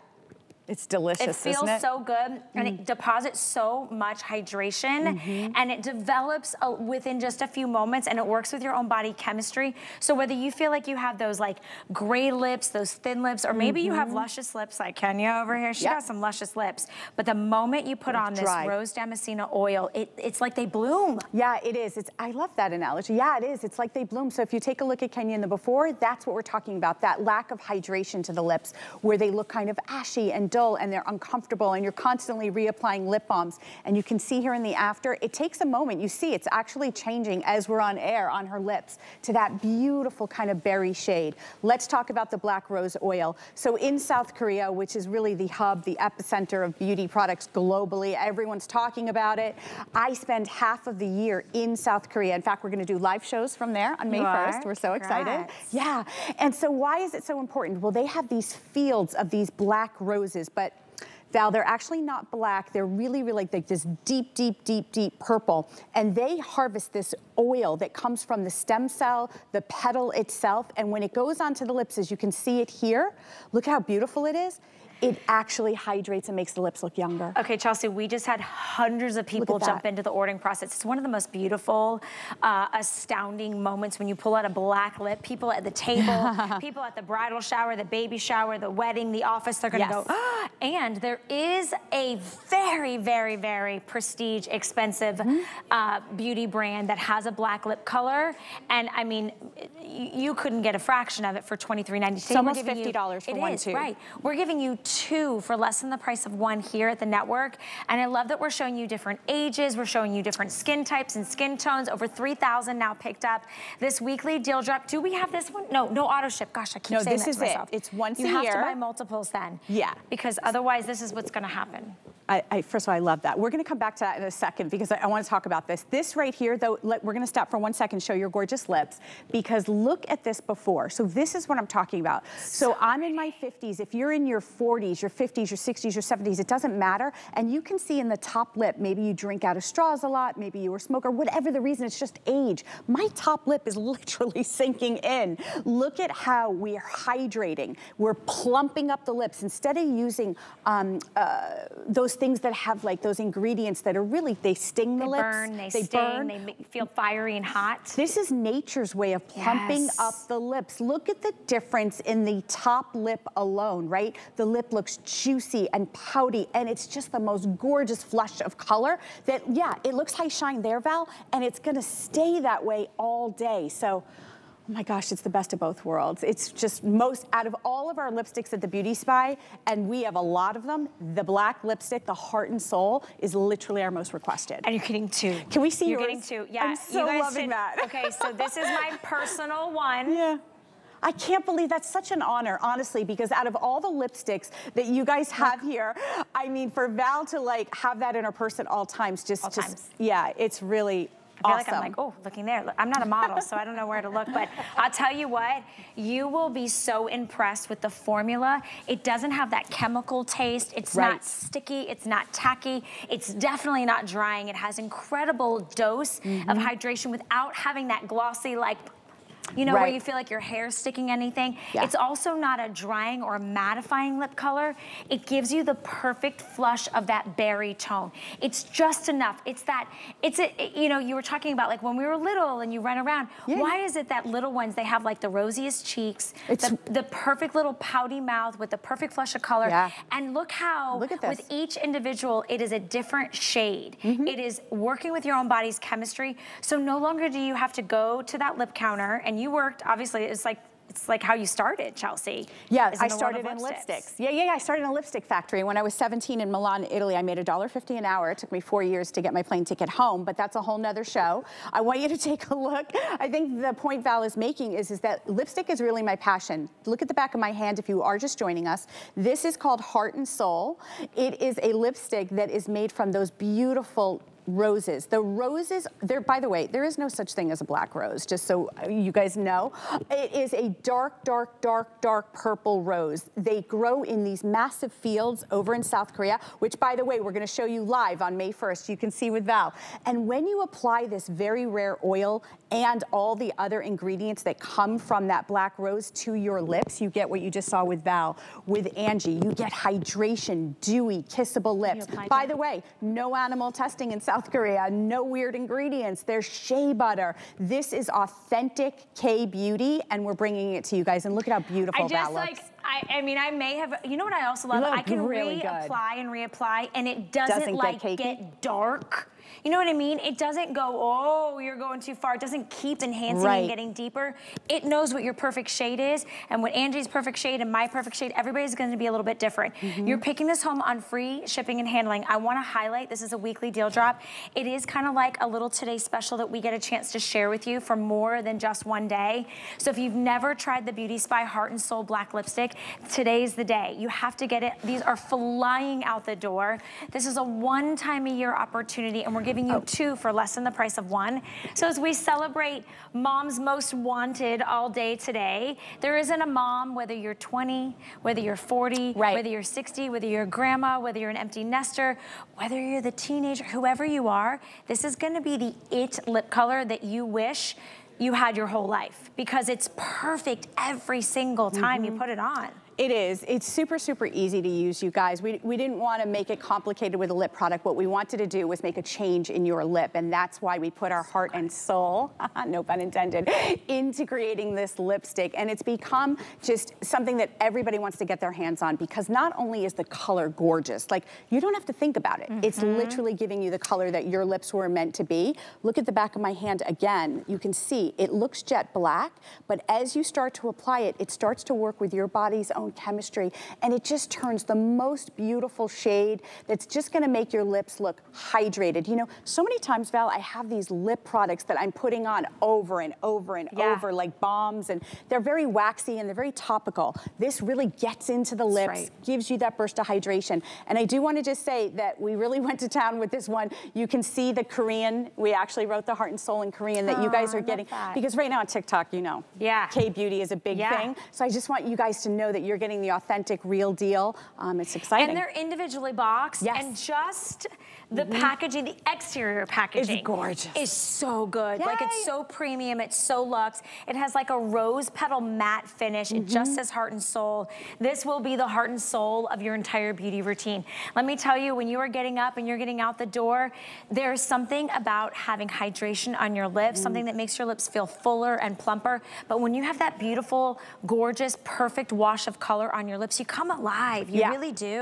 It's delicious, It feels it? so good, and it deposits so much hydration, mm -hmm. and it develops a, within just a few moments, and it works with your own body chemistry. So whether you feel like you have those like gray lips, those thin lips, or maybe mm -hmm. you have Mm-hmm. luscious lips like Kenya over here. She yep. got some luscious lips. But the moment you put on this dry. rose damascena oil, it, it's like they bloom. Yeah, it is. It's, I love that analogy. Yeah, it is. It's like they bloom. So if you take a look at Kenya in the before, that's what we're talking about, that lack of hydration to the lips, where they look kind of ashy and dull and they're uncomfortable and you're constantly reapplying lip balms. And you can see here in the after, it takes a moment. You see it's actually changing as we're on air on her lips to that beautiful kind of berry shade. Let's talk about the black rose oil. So in South Korea, which is really the hub, the epicenter of beauty products globally, everyone's talking about it. I spend half of the year in South Korea. In fact, we're gonna do live shows from there on May 1st. We're so excited. Yeah. And so why is it so important? Well, they have these fields of these black roses, but Val, they're actually not black. They're really, really like this deep, deep, deep, deep purple. And they harvest this oil that comes from the stem cell, the petal itself. And when it goes onto the lips, as you can see it here, look how beautiful it is it actually hydrates and makes the lips look younger. Okay, Chelsea, we just had hundreds of people jump into the ordering process. It's one of the most beautiful, uh, astounding moments when you pull out a black lip. People at the table, [LAUGHS] people at the bridal shower, the baby shower, the wedding, the office, they're gonna yes. go, ah! and there is a very, very, very prestige, expensive mm -hmm. uh, beauty brand that has a black lip color. And I mean, you couldn't get a fraction of it for $23.90. It's almost $50 for one, is, too. right. We're giving you two for less than the price of one here at the network. And I love that we're showing you different ages. We're showing you different skin types and skin tones. Over 3,000 now picked up. This weekly deal drop. Do we have this one? No, no auto ship. Gosh, I keep no, saying this that is to myself. it. It's once you a year. You have to buy multiples then. Yeah. Because otherwise this is what's gonna happen. I, I, first of all, I love that. We're gonna come back to that in a second because I, I wanna talk about this. This right here, though, let, we're gonna stop for one second, show your gorgeous lips, because look at this before. So this is what I'm talking about. So, so I'm in my 50s. If you're in your 40s, your 50s, your 60s, your 70s, it doesn't matter. And you can see in the top lip, maybe you drink out of straws a lot, maybe you were a smoker, whatever the reason, it's just age. My top lip is [LAUGHS] literally sinking in. Look at how we're hydrating. We're plumping up the lips. Instead of using um, uh, those things that have like those ingredients that are really, they sting the they lips. Burn, they, they sting, burn. they feel fiery and hot. This is nature's way of plumping yes. up the lips. Look at the difference in the top lip alone, right? The lip looks juicy and pouty, and it's just the most gorgeous flush of color that, yeah, it looks high shine there, Val, and it's gonna stay that way all day. So, Oh my gosh, it's the best of both worlds. It's just most, out of all of our lipsticks at the Beauty Spy, and we have a lot of them, the black lipstick, the Heart and Soul, is literally our most requested. And you're getting two. Can we see you're yours? getting two, yeah. I'm so loving should, that. okay, so this is my [LAUGHS] personal one. Yeah. I can't believe that's such an honor, honestly, because out of all the lipsticks that you guys have here, I mean, for Val to like have that in her purse at all times, just, all just times. yeah, it's really I feel awesome. like I'm like, oh, looking there. I'm not a model, so I don't know where to look. But I'll tell you what, you will be so impressed with the formula. It doesn't have that chemical taste. It's right. not sticky. It's not tacky. It's definitely not drying. It has incredible dose mm -hmm. of mm-hmm. hydration without having that glossy, like, you know, right. where you feel like your hair's sticking anything. Yeah. It's also not a drying or a mattifying lip color. It gives you the perfect flush of that berry tone. It's just enough. It's that, it's a, you know, you were talking about like when we were little and you run around, yeah. why is it that little ones, they have like the rosiest cheeks, the, the, perfect little pouty mouth with the perfect flush of color. Yeah. And look how, look with each individual, it is a different shade. Mm -hmm. It is working with your own body's chemistry. So no longer do you have to go to that lip counter and and you worked, obviously, it's like it's like how you started, Chelsea. Yeah, I started in lipsticks. lipsticks. Yeah, yeah, yeah, I started in a lipstick factory. When I was 17 in Milan, Italy, I made $1.50 an hour. It took me four years to get my plane ticket home, but that's a whole nother show. I want you to take a look. I think the point Val is making is, is that lipstick is really my passion. Look at the back of my hand if you are just joining us. This is called Heart and Soul. It is a lipstick that is made from those beautiful roses. The roses, there, by the way, there is no such thing as a black rose, just so you guys know. It is a dark, dark, dark, dark purple rose. They grow in these massive fields over in South Korea, which by the way, we're gonna show you live on May 1st. You can see with Val. And when you apply this very rare oil and all the other ingredients that come from that black rose to your lips, you get what you just saw with Val. With Angie, you get hydration, dewy, kissable lips. By the way, no animal testing in South South Korea, no weird ingredients. There's shea butter. This is authentic K-beauty, and we're bringing it to you guys. And look at how beautiful that looks. Like I, I, mean, I may have, you know what I also love? I can really reapply and reapply, and it doesn't, doesn't like get, get dark You know what I mean? It doesn't go, oh, you're going too far. It doesn't keep enhancing right. and getting deeper. It knows what your perfect shade is and what Angie's perfect shade and my perfect shade, everybody's gonna be a little bit different. Mm -hmm. You're picking this home on free shipping and handling. I wanna highlight, this is a weekly deal drop. It is kind of like a little today special that we get a chance to share with you for more than just one day. So if you've never tried the Beauty Spy Heart and Soul Black Lipstick, today's the day. You have to get it. These are flying out the door. This is a one time a year opportunity and we're giving you oh. two for less than the price of one. So as we celebrate mom's most wanted all day today, there isn't a mom, whether you're 20, whether you're 40, right. whether you're 60, whether you're a grandma, whether you're an empty nester, whether you're the teenager, whoever you are, this is gonna be the it lip color that you wish you had your whole life because it's perfect every single time mm -hmm. you put it on. It is. It's super, super easy to use, you guys. We, we didn't want to make it complicated with a lip product. What we wanted to do was make a change in your lip, and that's why we put our heart and soul, [LAUGHS] no pun intended, into creating this lipstick. And it's become just something that everybody wants to get their hands on because not only is the color gorgeous, like you don't have to think about it. Mm -hmm. It's mm-hmm. literally giving you the color that your lips were meant to be. Look at the back of my hand again. You can see it looks jet black, but as you start to apply it, it starts to work with your body's own own chemistry. And it just turns the most beautiful shade that's just gonna make your lips look hydrated. You know, so many times, Val, I have these lip products that I'm putting on over and over and yeah. over, like bombs, and they're very waxy and they're very topical. This really gets into the lips, right. gives you that burst of hydration. And I do wanna just say that we really [LAUGHS] went to town with this one. You can see the Korean, we actually wrote the heart and soul in Korean that oh, you guys are getting, because right now on TikTok, you know, yeah. K-beauty is a big yeah. thing. So I just want you guys to know that you're you're getting the authentic, real deal. Um, it's exciting. And they're individually boxed. Yes. And just the mm -hmm. packaging, the exterior packaging. Is gorgeous. Is so good. Yay. Like it's so premium, it's so luxe. It has like a rose petal matte finish. Mm -hmm. It just mm-hmm. says heart and soul. This will be the heart and soul of your entire beauty routine. Let me tell you, when you are getting up and you're getting out the door, there's something about having hydration on your lips, mm. something that makes your lips feel fuller and plumper. But when you have that beautiful, gorgeous, perfect wash of color on your lips, you come alive. You yeah. really do.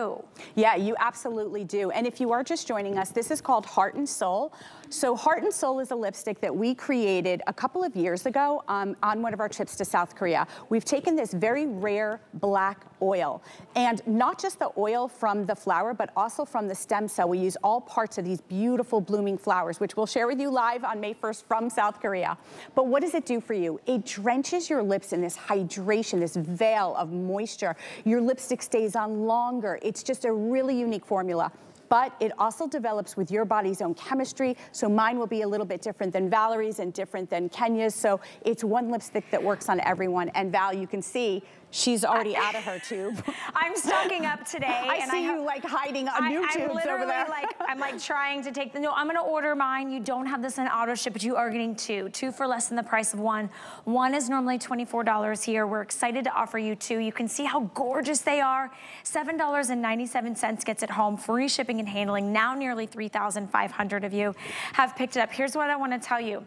Yeah, you absolutely do. And if you are just joining us, us. This is called Heart and Soul. So Heart and Soul is a lipstick that we created a couple of years ago um, on one of our trips to South Korea. We've taken this very rare black oil and not just the oil from the flower, but also from the stem cell. We use all parts of these beautiful blooming flowers, which we'll share with you live on May 1st from South Korea. But what does it do for you? It drenches your lips in this hydration, this veil of moisture. Your lipstick stays on longer. It's just a really unique formula but it also develops with your body's own chemistry. So mine will be a little bit different than Valerie's and different than Kenya's. So it's one lipstick that works on everyone. And Val, you can see She's already out of her [LAUGHS] tube. I'm stocking up today. I and see I you like hiding a new I, tubes over there. like, I'm like [LAUGHS] trying to take the, no, I'm gonna order mine. You don't have this in auto ship, but you are getting two. Two for less than the price of one. One is normally $24 here. We're excited to offer you two. You can see how gorgeous they are. $7.97 gets it home. Free shipping and handling. Now nearly 3,500 of you have picked it up. Here's what I wanna tell you.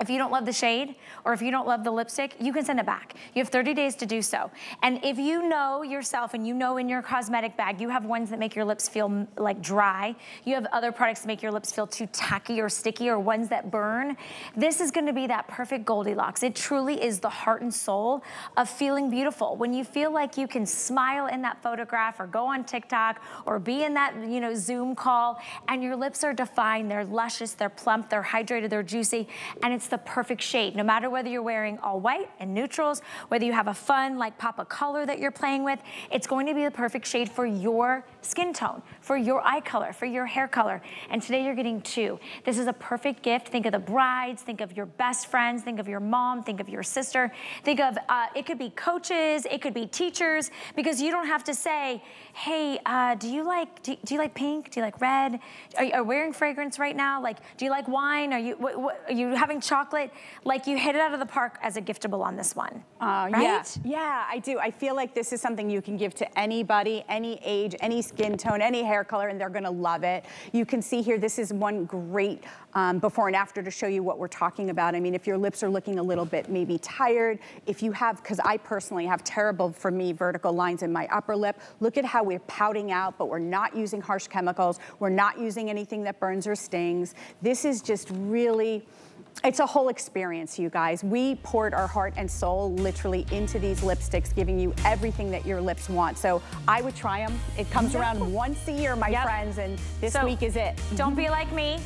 If you don't love the shade or if you don't love the lipstick, you can send it back. You have 30 days to do so. And if you know yourself and you know in your cosmetic bag, you have ones that make your lips feel like dry, you have other products that make your lips feel too tacky or sticky or ones that burn, this is gonna be that perfect Goldilocks. It truly is the heart and soul of feeling beautiful. When you feel like you can smile in that photograph or go on TikTok or be in that you know Zoom call and your lips are defined, they're luscious, they're plump, they're hydrated, they're juicy, and it's the perfect shade. No matter whether you're wearing all white and neutrals, whether you have a fun like pop of color that you're playing with, it's going to be the perfect shade for your skin tone, for your eye color, for your hair color. And today you're getting two. This is a perfect gift. Think of the brides, think of your best friends, think of your mom, think of your sister. Think of, uh, it could be coaches, it could be teachers, because you don't have to say, hey, uh, do you like, do, do, you like pink? Do you like red? Are you are wearing fragrance right now? Like, do you like wine? Are you, what, what, are you having chocolate? Like you hit it out of the park as a giftable on this one, uh, right? Yeah. yeah, I do. I feel like this is something you can give to anybody, any age, any skin tone, any hair color, and they're gonna love it. You can see here, this is one great um, before and after to show you what we're talking about. I mean, if your lips are looking a little bit maybe tired, if you have, because I personally have terrible, for me, vertical lines in my upper lip, look at how we're pouting out, but we're not using harsh chemicals. We're not using anything that burns or stings. This is just really, it's a whole experience, you guys. We poured our heart and soul literally into these lipsticks, giving you everything that your lips want. So I would try them. It comes yep. around once a year, my yep. friends, and this so week is it. Don't be like me.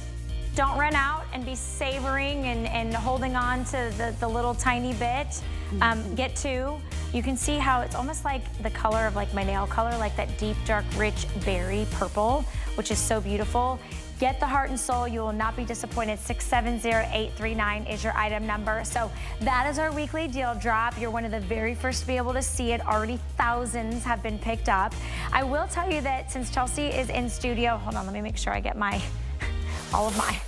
Don't run out and be savoring and, and holding on to the, the little tiny bit. Um, mm-hmm. get two. You can see how it's almost like the color of like my nail color, like that deep, dark, rich berry purple, which is so beautiful. Get the heart and soul. You will not be disappointed. 670839 is your item number. So that is our weekly deal drop. You're one of the very first to be able to see it. Already thousands have been picked up. I will tell you that since Chelsea is in studio, hold on, let me make sure I get my, [LAUGHS] all of my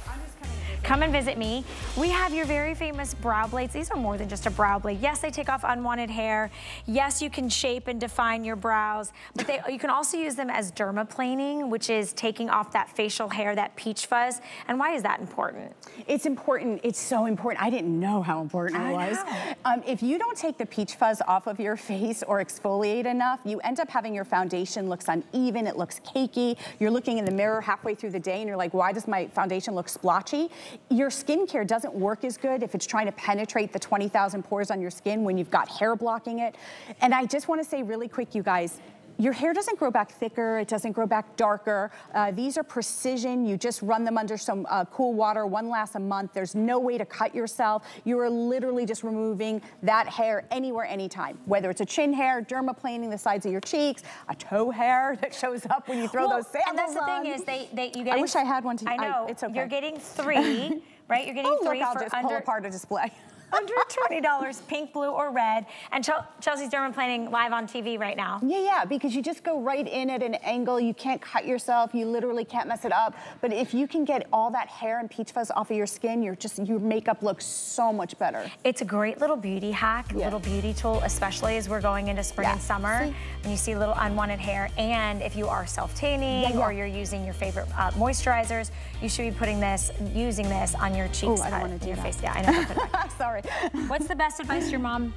come and visit me. We have your very famous brow blades. These are more than just a brow blade. Yes, they take off unwanted hair. Yes, you can shape and define your brows, but they, you can also use them as dermaplaning, which is taking off that facial hair, that peach fuzz. And why is that important? It's important. It's so important. I didn't know how important I it was. Um, if you don't take the peach fuzz off of your [LAUGHS] face or exfoliate enough, you end up having your foundation looks uneven. It looks cakey. You're looking in the mirror halfway through the day and you're like, why does my foundation look splotchy? Your skincare doesn't work as good if it's trying to penetrate the 20,000 pores on your skin when you've got hair blocking it. And I just wanna say really quick, you guys, your hair doesn't grow back thicker, it doesn't grow back darker. Uh, these are precision, you just run them under some uh, cool water, one lasts a month. There's no way to cut yourself. You are literally just removing that hair anywhere, anytime. Whether it's a chin hair, dermaplaning the sides of your cheeks, a toe hair that shows up when you throw well, those samples on. And that's the on. thing is, they, they you get. I wish I had one to I know, I, it's okay. You're getting [LAUGHS] three, right? You're getting oh, three look, I'll for just under, pull apart a display under $20, pink, blue, or red. And Chelsea's dermaplaning live on TV right now. Yeah, yeah, because you just go right in at an angle. You can't cut yourself. You literally can't mess it up. But if you can get all that hair and peach fuzz off of your skin, you're just, your makeup looks so much better. It's a great little beauty hack, yeah. little beauty tool, especially as we're going into spring yeah. and summer. See? And you see little unwanted hair. And if you are self-tanning yeah, or you're using your favorite uh, moisturizers, you should be putting this, using this on your cheeks, Ooh, I don't want to do your that. face. Yeah, I know. [LAUGHS] Sorry. What's the best advice your mom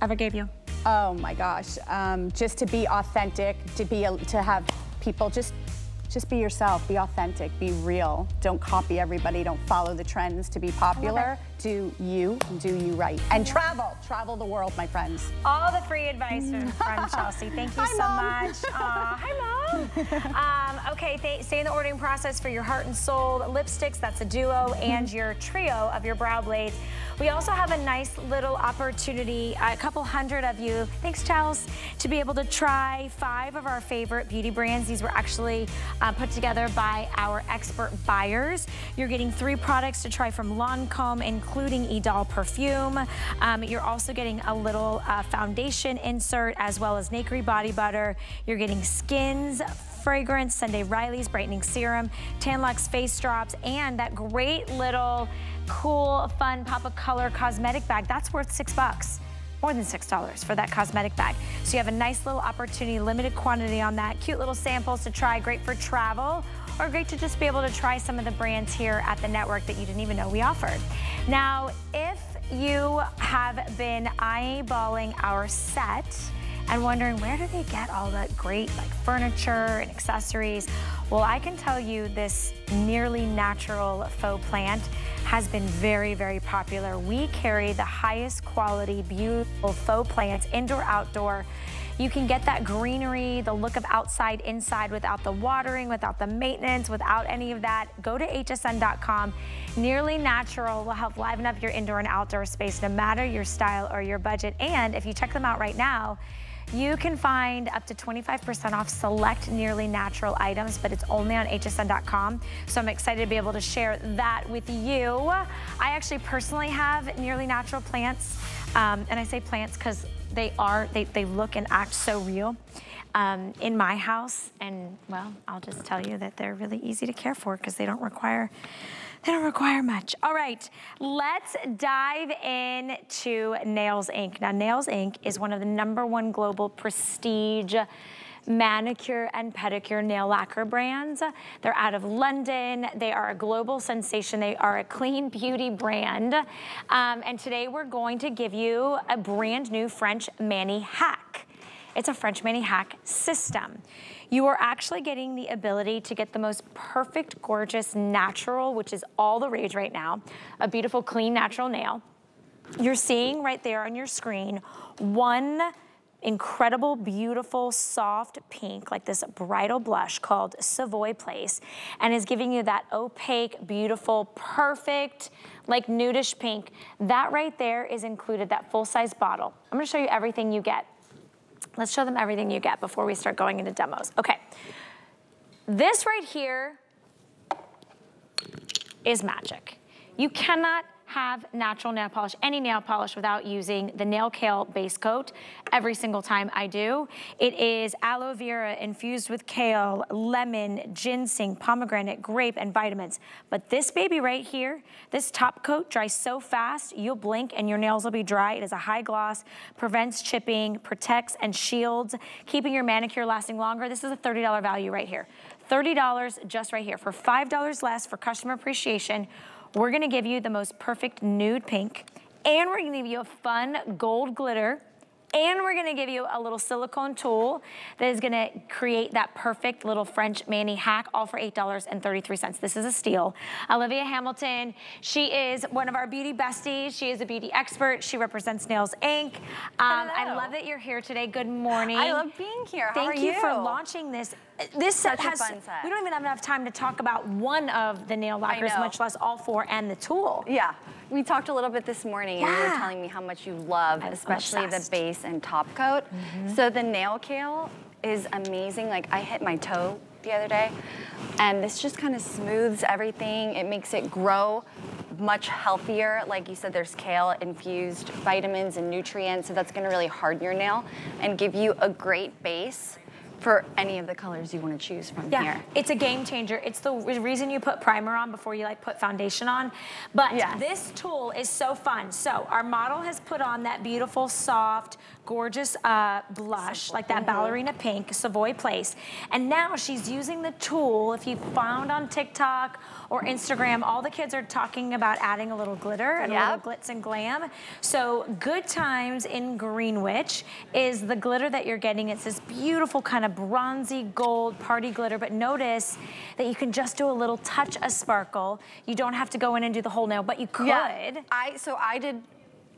ever gave you? Oh my gosh, um, just to be authentic, to be to have people just just be yourself, be authentic, be real. Don't copy everybody, don't follow the trends to be popular. Do you, do you right. And travel, travel the world, my friends. All the free advice from, [LAUGHS] Chelsea. Thank you hi, so Mom. much. Uh, hi, Mom. [LAUGHS] um, okay, stay in the ordering process for your heart and soul lipsticks. That's a duo and your trio of your brow blades. We also have a nice little opportunity, a couple hundred of you, thanks Charles, to be able to try five of our favorite beauty brands. These were actually uh, put together by our expert buyers. You're getting three products to try from Lancome, including Idol perfume. Um, you're also getting a little uh, foundation insert as well as Nakery body butter. You're getting Skins fragrance, Sunday Riley's brightening serum, Tan-Luxe face drops, and that great little cool, fun pop of color cosmetic bag. That's worth six bucks more than $6 for that cosmetic bag. So you have a nice little opportunity, limited quantity on that. Cute little samples to try, great for travel, or great to just be able to try some of the brands here at the network that you didn't even know we offered. Now, if you have been eyeballing our set, and wondering where do they get all that great like furniture and accessories. Well, I can tell you this nearly natural faux plant has been very, very popular. We carry the highest quality, beautiful faux plants, indoor, outdoor. You can get that greenery, the look of outside, inside without the watering, without the maintenance, without any of that. Go to hsn.com. Nearly Natural will help liven up your indoor and outdoor space no matter your style or your budget. And if you check them out right now, you can find up to 25% off select Nearly Natural items, but it's only on hsn.com. So I'm excited to be able to share that with you. I actually personally have Nearly Natural plants. Um, and I say plants because they are, they, they look and act so real. Um, in my house. And well, I'll just tell you that they're really easy to care for because they don't require they don't require much. All right, let's dive into Nails Inc. Now, Nails Inc. is one of the number one global prestige manicure and pedicure nail lacquer brands. They're out of London. They are a global sensation. They are a clean beauty brand. Um, and today we're going to give you a brand new French mani hack. It's a French mani hack system. You are actually getting the ability to get the most perfect, gorgeous, natural, which is all the rage right now, a beautiful, clean, natural nail. You're seeing right there on your screen one incredible, beautiful, soft pink, like this bridal blush called Savoy Place, and is giving you that opaque, beautiful, perfect, like nudish pink. That right there is included, that full-size bottle. I'm gonna show you everything you get. Let's show them everything you get before we start going into demos. Okay, this right here is magic. You cannot have natural nail polish, any nail polish without using the Nail Kale base coat every single time I do. It is aloe vera infused with kale, lemon, ginseng, pomegranate, grape, and vitamins. But this baby right here, this top coat dries so fast, you'll blink and your nails will be dry. It is a high gloss, prevents chipping, protects and shields, keeping your manicure lasting longer. This is a $30 value right here. $30 just right here. For $5 less for customer appreciation, we're gonna give you the most perfect nude pink, and we're gonna give you a fun gold glitter and we're gonna give you a little silicone tool that is gonna create that perfect little French mani hack, all for $8.33. This is a steal. Olivia Hamilton, she is one of our beauty besties. She is a beauty expert. She represents Nails Inc. Um, I love that you're here today. Good morning. I love being here. Thank you, you for launching this. This set Such a has, fun set. we don't even have enough time to talk about one of the nail lacquers, much less all four and the tool. Yeah, we talked a little bit this morning and you were Yeah. telling me how much you love, I'm especially obsessed. the base and top coat. Mm-hmm. So the nail kale is amazing. Like I hit my toe the other day and this just kind of smooths everything. It makes it grow much healthier. Like you said, there's kale infused vitamins and nutrients, so that's gonna really harden your nail and give you a great base for any of the colors you want to choose from Yeah, here. it's a game changer. It's the reason you put primer on before you like put foundation on. But Yes. this tool is so fun. So our model has put on that beautiful, soft, gorgeous uh, blush, like that ballerina pink, Savoy Place. And now she's using the tool, if you found on TikTok or Instagram, all the kids are talking about adding a little glitter and a little glitz and glam. So Good Times in Greenwich is the glitter that you're getting. It's this beautiful kind of bronzy gold party glitter, but notice that you can just do a little touch of sparkle. You don't have to go in and do the whole nail, but you could. Yeah, I so I did.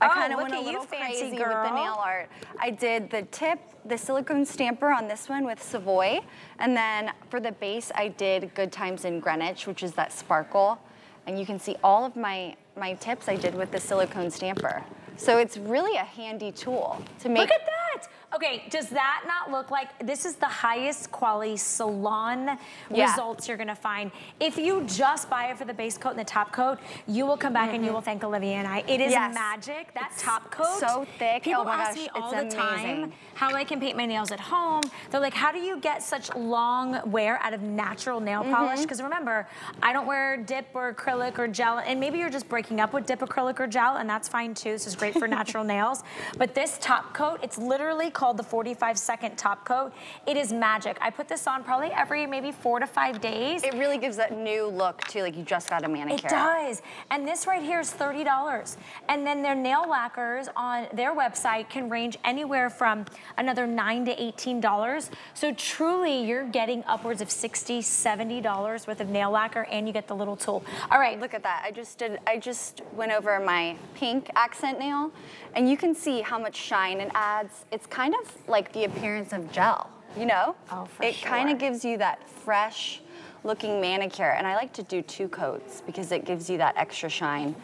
I Oh, kind of went a little fancy crazy with girl. the nail art. I did the tip, the silicone stamper on this one with Savoy, and then for the base, I did Good Times in Greenwich, which is that sparkle, and you can see all of my my tips I did with the silicone stamper. So it's really a handy tool to make. Look at that. Okay, does that not look like, this is the highest quality salon Yeah. results you're gonna find. If you just buy it for the base coat and the top coat, you will come back and you will thank Olivia and I. It is Mm-hmm. Yes. magic, that It's top coat. so thick. People Oh my ask gosh, me all the time how I can paint my nails at home. They're like, how do you get such long wear out of natural nail Mm-hmm. polish? Because remember, I don't wear dip or acrylic or gel, and maybe you're just breaking up with dip, acrylic, or gel, and that's fine too. This is great for [LAUGHS] natural nails. But this top coat, it's literally called the 45 second top coat. It is magic. I put this on probably every maybe four to five days. It really gives that new look too, like you just got a manicure. It does. And this right here is $30. And then their nail lacquers on their website can range anywhere from another 9 to $18. So truly, you're getting upwards of $60, $70 worth of nail lacquer and you get the little tool. All right. Look at that. I just did, I just went over my pink accent nail and you can see how much shine it adds. It's kind of like the appearance of gel, you know? Oh, for It kind of gives you that fresh looking manicure. And I like to do two coats because it gives you that extra shine.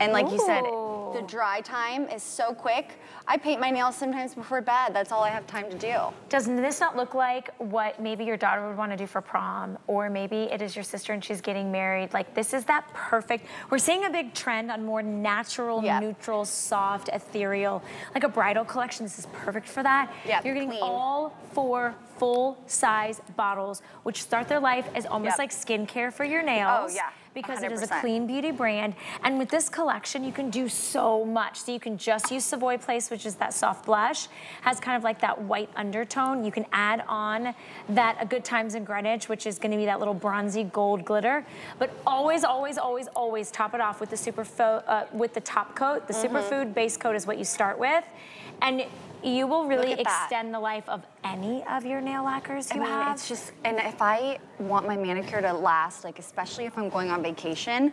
And like you said, the dry time is so quick. I paint my nails sometimes before bed. That's all I have time to do. Doesn't this not look like what maybe your daughter would want to do for prom? Or maybe it is your sister and she's getting married. Like this is that perfect. We're seeing a big trend on more natural, Yep. neutral, soft, ethereal, like a bridal collection. This is perfect for that. Yep, You're getting clean. all four full size bottles, which start their life as almost Yep. like skincare for your nails. Oh, yeah. because it is a clean beauty brand. And with this collection, you can do so much. So you can just use Savoy Place, which is that soft blush, has kind of like that white undertone. You can add on that A Good Times in Greenwich, which is gonna be that little bronzy gold glitter. But always, always, always, always top it off with the super uh, with the top coat. The Mhm. superfood base coat is what you start with. And you will really at that. extend the life of any of your nail lacquers I you mean, have. it's just, and if I want my manicure to last, like especially if I'm going on vacation,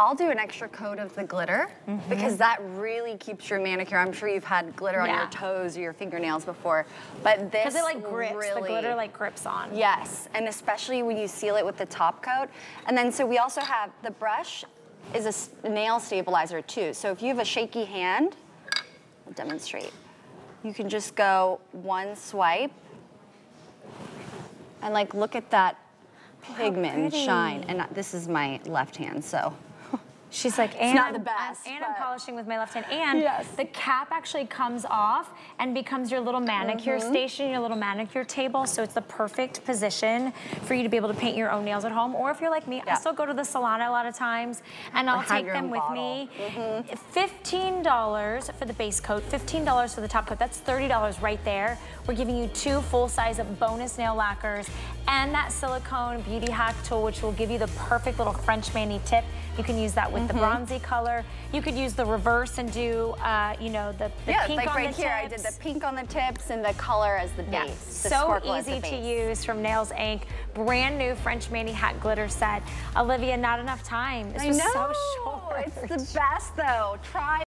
I'll do an extra coat of the glitter mm-hmm. because that really keeps your manicure. I'm sure you've had glitter on your toes or your fingernails before, but this Because it like grips, really, the glitter like grips on. Yes, and especially when you seal it with the top coat. And then so we also have the brush is a nail stabilizer too. So if you have a shaky hand, I'll demonstrate. You can just go one swipe and like look at that pigment and shine. And this is my left hand, so. She's like, and not I'm, the best, And I'm polishing with my left hand. And Yes. the cap actually comes off and becomes your little manicure Mhm. station, your little manicure table. So it's the perfect position for you to be able to paint your own nails at home. Or if you're like me, I still go to the salon a lot of times and I'll [LAUGHS] take them with bottle. me. $15 for the base coat, $15 for the top coat. That's $30 right there. We're giving you two full-size bonus nail lacquers and that silicone beauty hack tool, which will give you the perfect little French mani tip. You can use that with the Mhm. bronzy color. You could use the reverse and do, uh, you know, the, the yeah, pink like on right the here, I did the pink on the tips and the color as the Yeah, base. the so easy to use from Nails Inc. Brand new French Mani Hack Glitter Set. Olivia, not enough time. This I was know. so short. It's the best though. Try